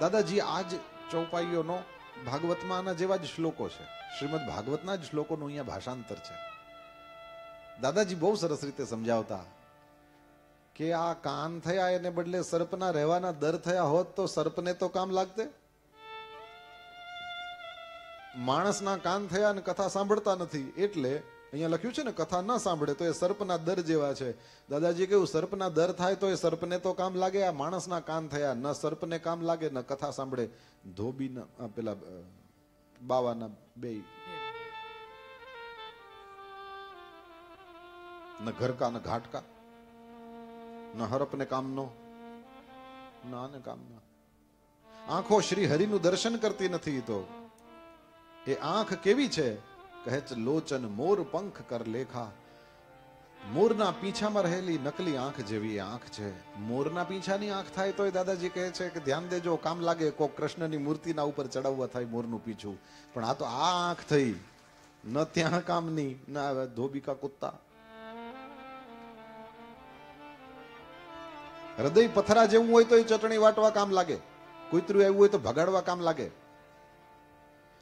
દાદાજી આજ ચોપાઈઓનો ભાગવતમાં આના જેવા જ શ્લોકો છે. શ્રીમદ ભાગવતના જ શ્લોકોનું અહીંયા ભાષાંતર છે. દાદાજી બહુ સરસ રીતે સમજાવતા કે આ કાન થયા એને બદલે સર્પના રહેવાના દર થયા હોત તો સર્પને તો કામ લાગતે? માણસના કાન થયા અને કથા સાંભળતા નથી એટલે અહીંયા લખ્યું છે ને, કથા ન સાંભળે તો એ સર્પના દર જેવા છે. દાદાજી કેવું સર્પના દર થાય તો એ સર્પને તો કામ લાગે, આ માણસના કાન થયા. ન સર્પને કામ લાગે, ન કથા સાંભળે. ધોબીના પેલા બાવાના બે. ન ઘરકા, ન ઘાટકા. ન હરપને કામનો. ન આને કામના. આંખો શ્રી હરિનું દર્શન કરતી નથી તો. એ આંખ કેવી છે? કહે લોચન મોર પંખ કર લેખા. મોરના પીછામાં રહેલી નકલી આંખ જેવી આંખ છે. મોરના પીછાની આંખ થાય તોય દાદાજી કહે છે કે ધ્યાન દેજો, કામ લાગે, કોક કૃષ્ણની મૂર્તિના ઉપર ચડાવવા થાય મોરનું પીછું. પણ આ તો આ આંખ થઈ. ન ત્યાં કામની, ના ધોબિકા કુત્તા હૃદય પથરા જેવું હોય તો એ ચટણી વાટવા કામ લાગે. કુતરું આવ્યું હોય તો ભગાડવા કામ લાગે.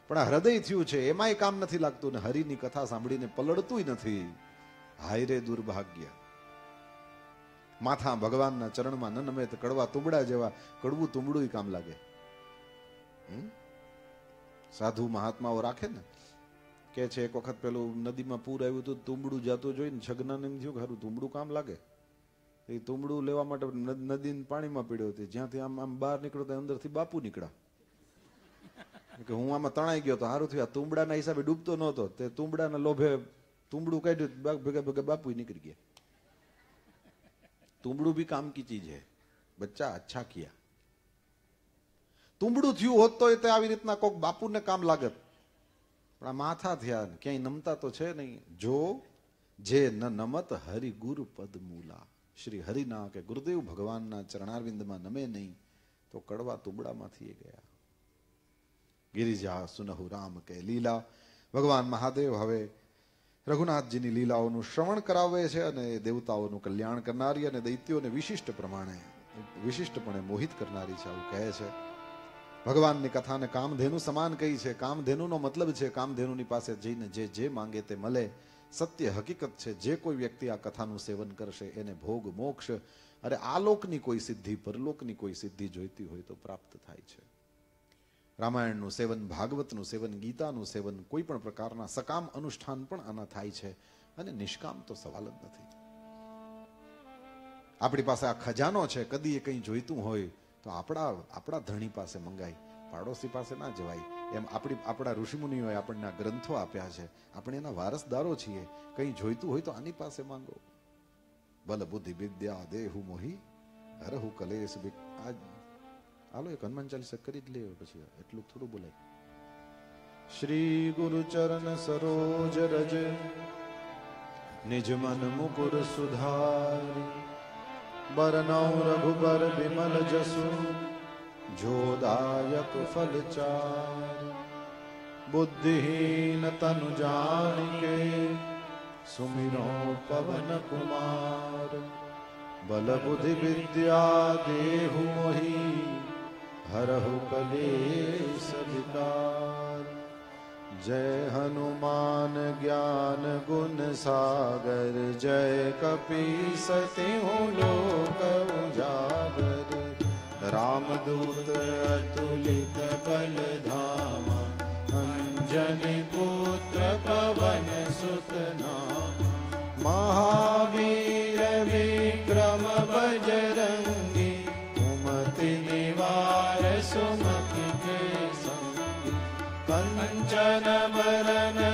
પણ આ હૃદય થયું છે, એમાંય કામ નથી લાગતું ને હરિની કથા સાંભળીને પલળતું નથી. હાય રે દુર્ભાગ્ય. માથા ભગવાનના ચરણમાં ન નમે તો કડવા તુંબડા જેવા કડવું તુંબડું કામ લાગે? સાધુ મહાત્માઓ રાખે ને, કે છે એક વખત પેલું નદીમાં પૂર આવ્યું હતું, તુંબડું જતું જોઈને છગનાને એમ થયું ખરું તુંબડું કામ લાગે. એ તુંબડું લેવા માટે નદી પાણીમાં પીડ્યો હતી. જ્યાંથી આમ આમ બહાર નીકળ્યો ત્યાં અંદરથી બાપુ નીકળ્યા. કે હું આમાં તણાઈ ગયો તો સારું થયું. તુંબડાના હિસાબે ડૂબતો નહોતો. તે તુંબડાના લોભે તુંબડું કાઢ્યું ભેગા ભેગા બાપુ નીકળી ગયા. તુંબડું બી કામ કી ચીજ હે બચ્ચા અચ્છા કિયા. તુંબડું થયું હોત તો એ આવી રીતના કોક બાપુને કામ લાગત. પણ આ માથા થયા ક્યાંય નમતા તો છે નહીં. જો જે ન નમત હરિ ગુરુ પદ મૂલા. શ્રી હરિના કે ગુરુદેવ ભગવાનના ચરણારવિંદમાં નમે નહીં, તો કડવા તુંબડામાંથી એ ગયા. ગિરિજા સુનહુ રામ કે લીલા. ભગવાન મહાદેવ હવે રઘુનાથજીની લીલાઓનું શ્રવણ કરાવે છે અને દેવતાઓનું કલ્યાણ કરનારી અને દૈત્યોને વિશિષ્ટ પ્રમાણે, વિશિષ્ટપણે મોહિત કરનારી છે આવું કહે છે. ભગવાનની કથાને કામધેનુ સમાન કહી છે. કામધેનુનો મતલબ છે કામધેનુની પાસે જઈને જે જે માંગે તે મળે. સત્ય હકીકત છે જે કોઈ વ્યક્તિ આ કથાનું સેવન કરશે એને ભોગ મોક્ષ. અરે આલોકની કોઈ સિદ્ધિ, પરલોકની કોઈ સિદ્ધિ જોઈતી હોય તો પ્રાપ્ત થાય છે. રામાયણનું સેવન, ભાગવતનું સેવન, ગીતાનું સેવન, કોઈ પણ પ્રકારના સકામ અનુષ્ઠાન પણ આના થાય છે અને નિષ્કામ તો સવાલ જ નથી. આપણી પાસે આ ખજાનો છે, કદી એ કંઈ જોઈતું હોય તો આપણા આપણા ધણી પાસે મંગાય, પાડોશી પાસે ના જવાય. એમ આપણી, આપણા ઋષિમુનિઓએ આપણને ગ્રંથો આપ્યા છે. આપણે એના વારસદારો છીએ. કંઈ જોઈતું હોય તો આની પાસે માંગો. બલ બુદ્ધિ વિદ્યા દેહુ મોહી, હરહુ કલેશ આ હાલો એક હનુમાન ચાલીસા કરી જ લે પછી એટલું થોડું બોલાય. શ્રી ગુરુ ચરણ સરોજ રજ, નિજ મન મુકુર સુધારી. બરનૌ રઘુબર વિમલ જસુ, જોદાયક ફલ ચાર. બુદ્ધિહીન તનુ જાનિકે સુમિરો પવન કુમાર. બલ બુદ્ધિ વિદ્યા દેહુ મોહી હરહુ કલેશ વિકાર જય હનુમાન જ્ઞાન ગુણ સાગર જય કપી સતી હું લોક ઉજાગર રામદૂત અતુલિત બલ ધામા અંજની પુત્ર પવન સુત મહાવીર વિક્રમ બજરંગી मरण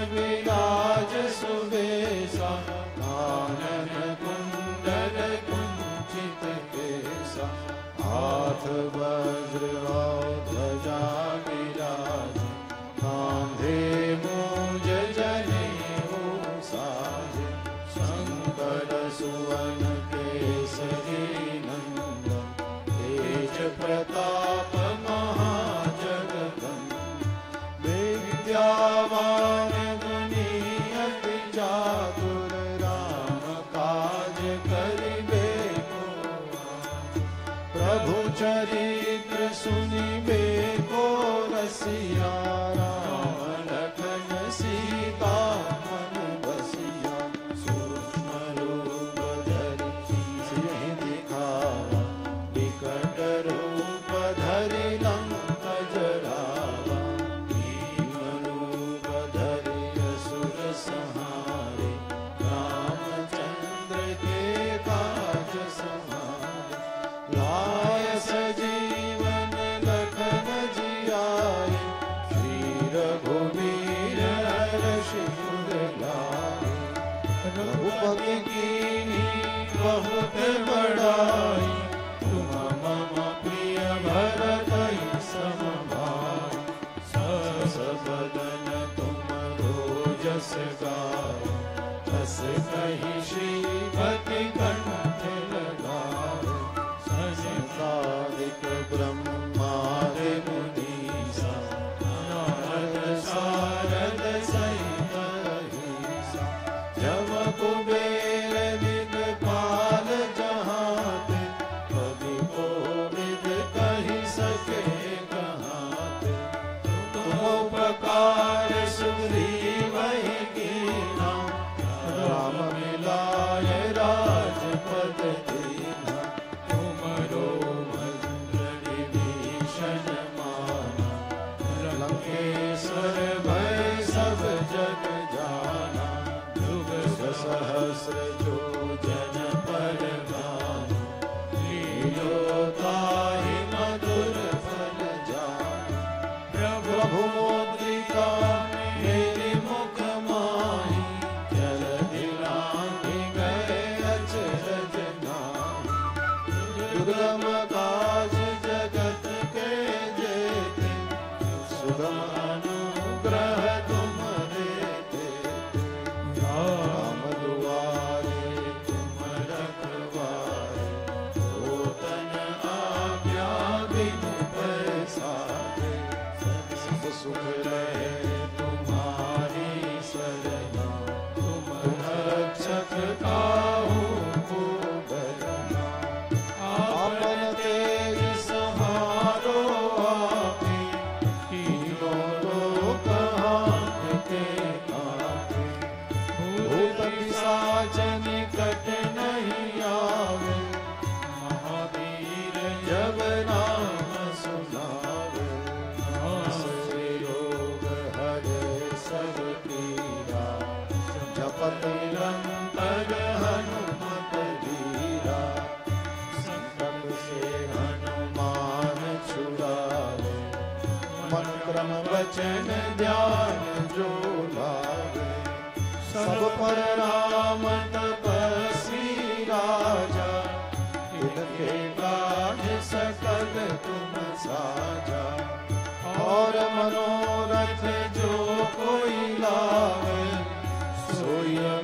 રસ કહી શ્રી ભક્તિ કણ બ્રહ્મ વચન ધ્યાન જો લાગે. સબ પર રામ તપસ્વી રાજા ઇલકે કાઢ सकल तुम साजा और मनोरथ जो कोई लावे सोया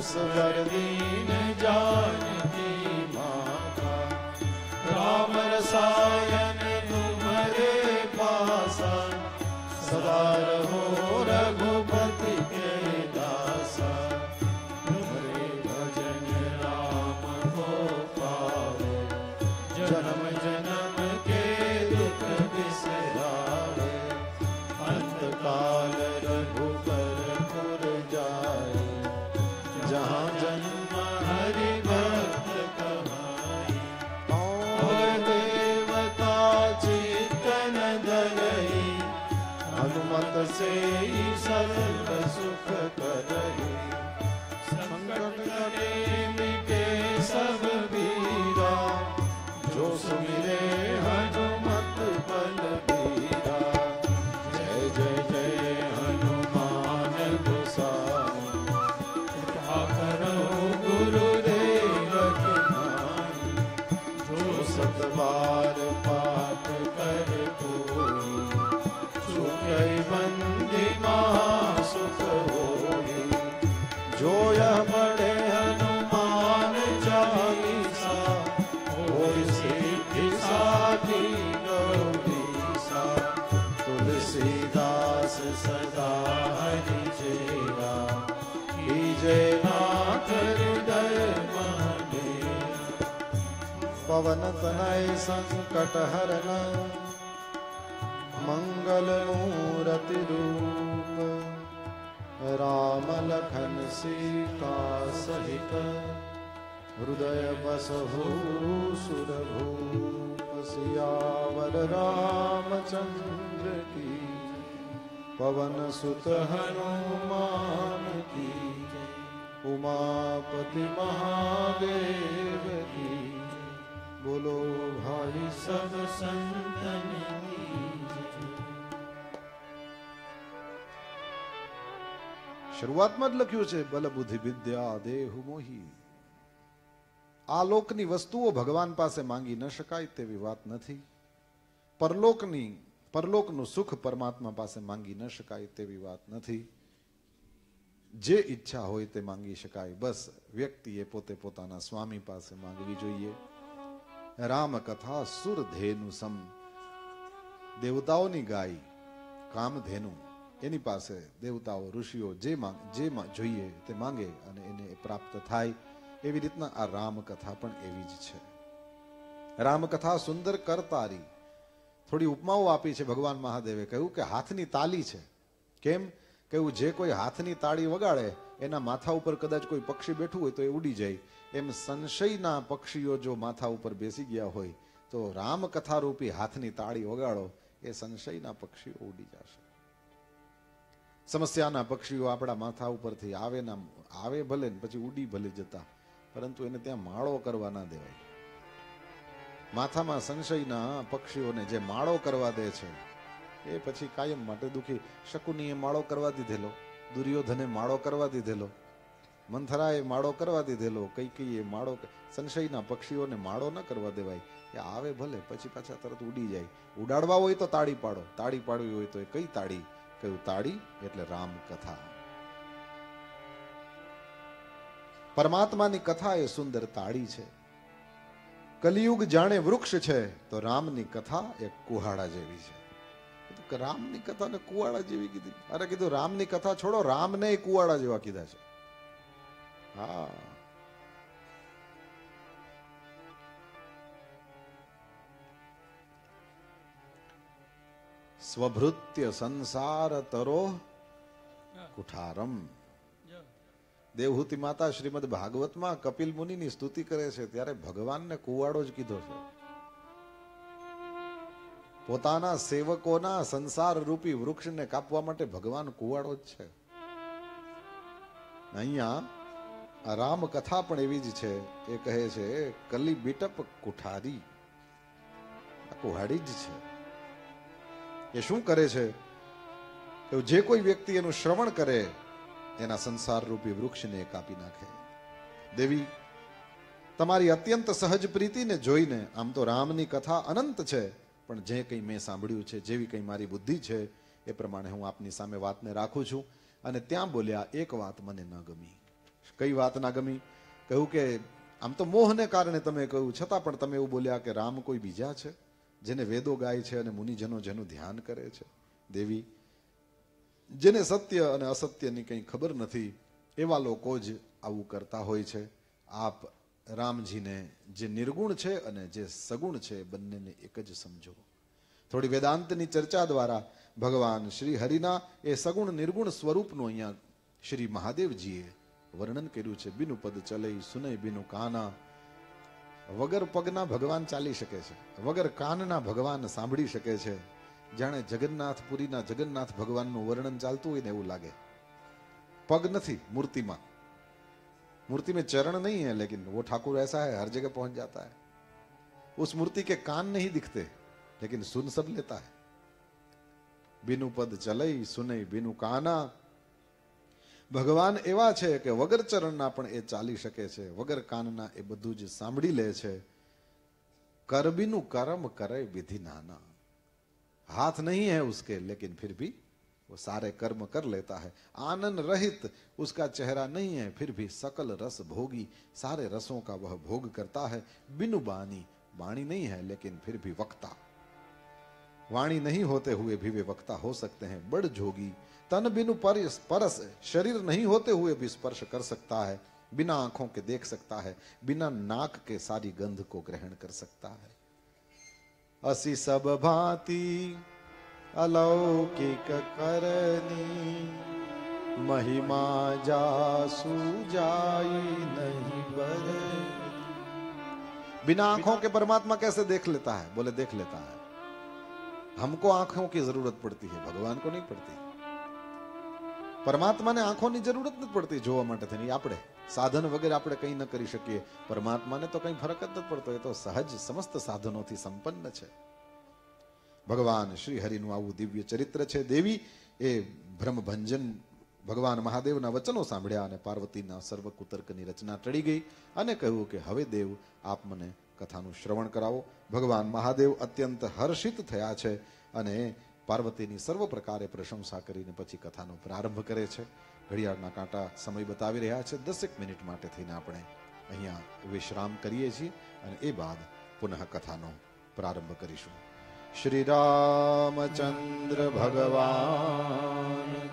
दास वरदीन जानकी माता राम रसायन तुम्हारे पासा सदा रहो रघुपति सर्वसे सर्वसुख पवन तनय संकट हरन मंगल मूरति रूप राम लखन सीता सहित हृदय बसहु सुरभूप सियावर रामचंद्र की पवन सुत हनुमान की उमापति महादेव की બોલો ભાઈ સબ સંતન શરૂઆતમાં જ લખ્યું છે બલ બુદ્ધિ વિદ્યા દેહ મોહી. આ લોકની વસ્તુઓ ભગવાન પાસે માંગી ન શકાય તેવી વાત નથી. પરલોકની પરલોકનું સુખ પરમાત્મા પાસે માંગી ન શકાય તેવી વાત નથી. જે ઈચ્છા હોય તે માંગી શકાય. બસ વ્યક્તિએ પોતે પોતાના સ્વામી પાસે માંગવી જોઈએ. રામ કથા સુરધેનુ સમ. દેવતાઓની ગાય, કામધેનુ, એની પાસે દેવતાઓ, ઋષિઓ જે જે જોઈએ તે માંગે અને એને પ્રાપ્ત થાય એવી રીતના આ રામકથા પણ એવી જ છે. રામકથા સુંદર કરતારી. થોડી ઉપમાઓ આપી છે ભગવાન મહાદેવે કહ્યું કે હાથની તાલી છે. કેમ? કહ્યું, જે કોઈ હાથની તાળી વગાડે, એના માથા ઉપર કદાચ કોઈ પક્ષી બેઠું હોય તો એ ઉડી જાય. એમ સંશયના પક્ષીઓ જો માથા ઉપર બેસી ગયા હોય, તો રામકથા રૂપી હાથની તાળી વગાડો એ સંશયના પક્ષીઓ ઉડી જશે. સમસ્યાના પક્ષીઓ આપણા માથા ઉપરથી આવે ના આવે ભલે ને પછી ઉડી ભલે જતા, પરંતુ એને ત્યાં માળો કરવા ના દેવાય. માથામાં સંશયના પક્ષીઓને જે માળો કરવા દે છે, એ પછી કાયમ માટે દુખી. શકુનીએ માળો કરવા દીધેલો, દુર્યોધને માળો કરવા દીધેલો મંથરાએ માળો કરવા દીધેલો કઈ કઈ એ માળો સંશયના પક્ષીઓને માળો ન કરવા દેવાય. એ આવે ભલે, પછી પાછા તરત ઉડી જાય. ઉડાડવા હોય તો તાળી પાડો. તાળી પાડવી હોય તો એ કઈ તાળી? કયું તાળી? એટલે રામ કથા પરમાત્માની કથા એ સુંદર તાળી છે. કલિયુગ જાણે વૃક્ષ છે, તો રામની કથા એ કુહાડા જેવી છે. રામની કથા ને કુવાડા જેવી કીધી? અરે કીધું રામની કથા છોડો, રામને કુવાડા જેવા કીધા છે. હા સ્વભૃત્ય સંસાર તરો કુઠારમ દેવહૂતિ માતા શ્રીમદ ભાગવતમાં કપિલ મુનિની સ્તુતિ કરે છે ત્યારે ભગવાનને કુવાડો જ કીધો છે પોતાના સેવકોના સંસાર રૂપી વૃક્ષને કાપવા માટે ભગવાન કુવાડો જ છે. અહીંયા આ રામ કથા પણ એવી જ છે, એ કહે છે, કલી બીટપ કુઠારી. આ કુહાડી જ છે. એ શું કરે છે? કે જે કોઈ વ્યક્તિ એનું શ્રવણ કરે, એના સંસાર રૂપી વૃક્ષને કાપી નાખે. દેવી, તમારી અત્યંત સહજ પ્રીતિને જોઈને, આમ તો રામની કથા અનંત છે, પણ જે કંઈ મેં સાંભળ્યું છે, જેવી કંઈ મારી બુદ્ધિ છે, એ પ્રમાણે હું આપની સામે વાતને રાખું છું, અને ત્યાં બોલ્યા, એક વાત મને ન ગમી. કઈ વાત ના ગમી? કહ્યું કે, આમ તો મોહને કારણે તમે કહ્યું, છતાં પણ તમે એવું બોલ્યા કે રામ કોઈ બીજા છે, જેને વેદો ગાય છે અને મુનિજનો જેનું ધ્યાન કરે છે? દેવી, જેને સત્ય અને અસત્યની કંઈ ખબર નથી, એવા લોકો જ આવું કરતા હોય છે. આપ રામજીને જે નિર્ગુણ છે અને જે સગુણ છે, બંનેને એક જ સમજો. થોડી વેદાંતની ચર્ચા દ્વારા ભગવાન શ્રી હરિના એ સગુણ નિર્ગુણ સ્વરૂપનું અહીંયા શ્રી મહાદેવજીએ વર્ણન કર્યું છે બિનુ પદ ચલઈ સુનય બિનુ કાના વગર પગના ભગવાન ચાલી શકે છે વગર કાનના ભગવાન સાંભળી શકે છે જાણે જગન્નાથપુરીના જગન્નાથ ભગવાનનું વર્ણન ચાલતું હોય ને એવું લાગે पग नहीं मूर्ति में मूर्ति में चरण नहीं है लेकिन वो ठाकुर ऐसा है हर जगह पहुंच जाता है उस मूर्ति के कान नहीं दिखते लेकिन सुन सब लेता है बिनु पद चलई सुनई बिनु काना ભગવાન એવા છે કે વગર ચરણના પણ એ ચાલી શકે છે વગર કાનના એ બધું જ સાંભળી લે છે કરબીનું કર્મ કરે વિધિ નાના हाथ नहीं है उसके लेकिन फिर भी वो सारे कर्म कर लेता है आनंद रहित उसका चेहरा नहीं है फिर भी सकल रस भोगी सारे रसों का वह भोग करता है बिनु बानी वाणी नहीं है लेकिन फिर भी वक्ता वाणी नहीं होते हुए भी वे वक्ता हो सकते हैं बड़ जोगी तन बिनु परस परस, शरीर नहीं होते हुए भी स्पर्श कर सकता है, बिना आँखों के देख सकता है, बिना नाक के सारी गंध को ग्रहण कर सकता है। असी सब भांति अलौकिक करनी, महिमा जासु जाई नहीं बर बिना आँखों के परमात्मा कैसे देख लेता है? बोले, देख लेता है। हमको आँखों की ज़रूरत पड़ती है, भगवान को नहीं पड़ती। પરમાત્માને આંખોની જરૂરત નથી પડતી જોવા માટે થઈને. આપણે સાધન વગેરે આપણે કંઈ ન કરી શકીએ. પરમાત્માને તો કંઈ ફરક જ નથી પડતો. એ તો સહજ સમસ્ત સાધનોથી સંપન્ન છે. ભગવાન શ્રી હરિનું આવું દિવ્ય ચરિત્ર છે. દેવી એ ભ્રમભંજન ભગવાન મહાદેવના વચનો સાંભળ્યા અને પાર્વતીના સર્વ કુતર્કની રચના ટળી ગઈ અને કહ્યું કે હવે દેવ આપ મને કથાનું શ્રવણ કરાવો. ભગવાન મહાદેવ અત્યંત હર્ષિત થયા છે અને પાર્વતીની સર્વ પ્રકારે પ્રશંસા કરીને પછી કથાનો પ્રારંભ કરે છે. ઘડિયાળના કાંટા સમય બતાવી રહ્યા છે. દસેક મિનિટ માટે થઈને આપણે અહીંયા વિશ્રામ કરીએ છીએ અને એ બાદ પુનઃ કથાનો પ્રારંભ કરીશું. શ્રી રામચંદ્ર ભગવાન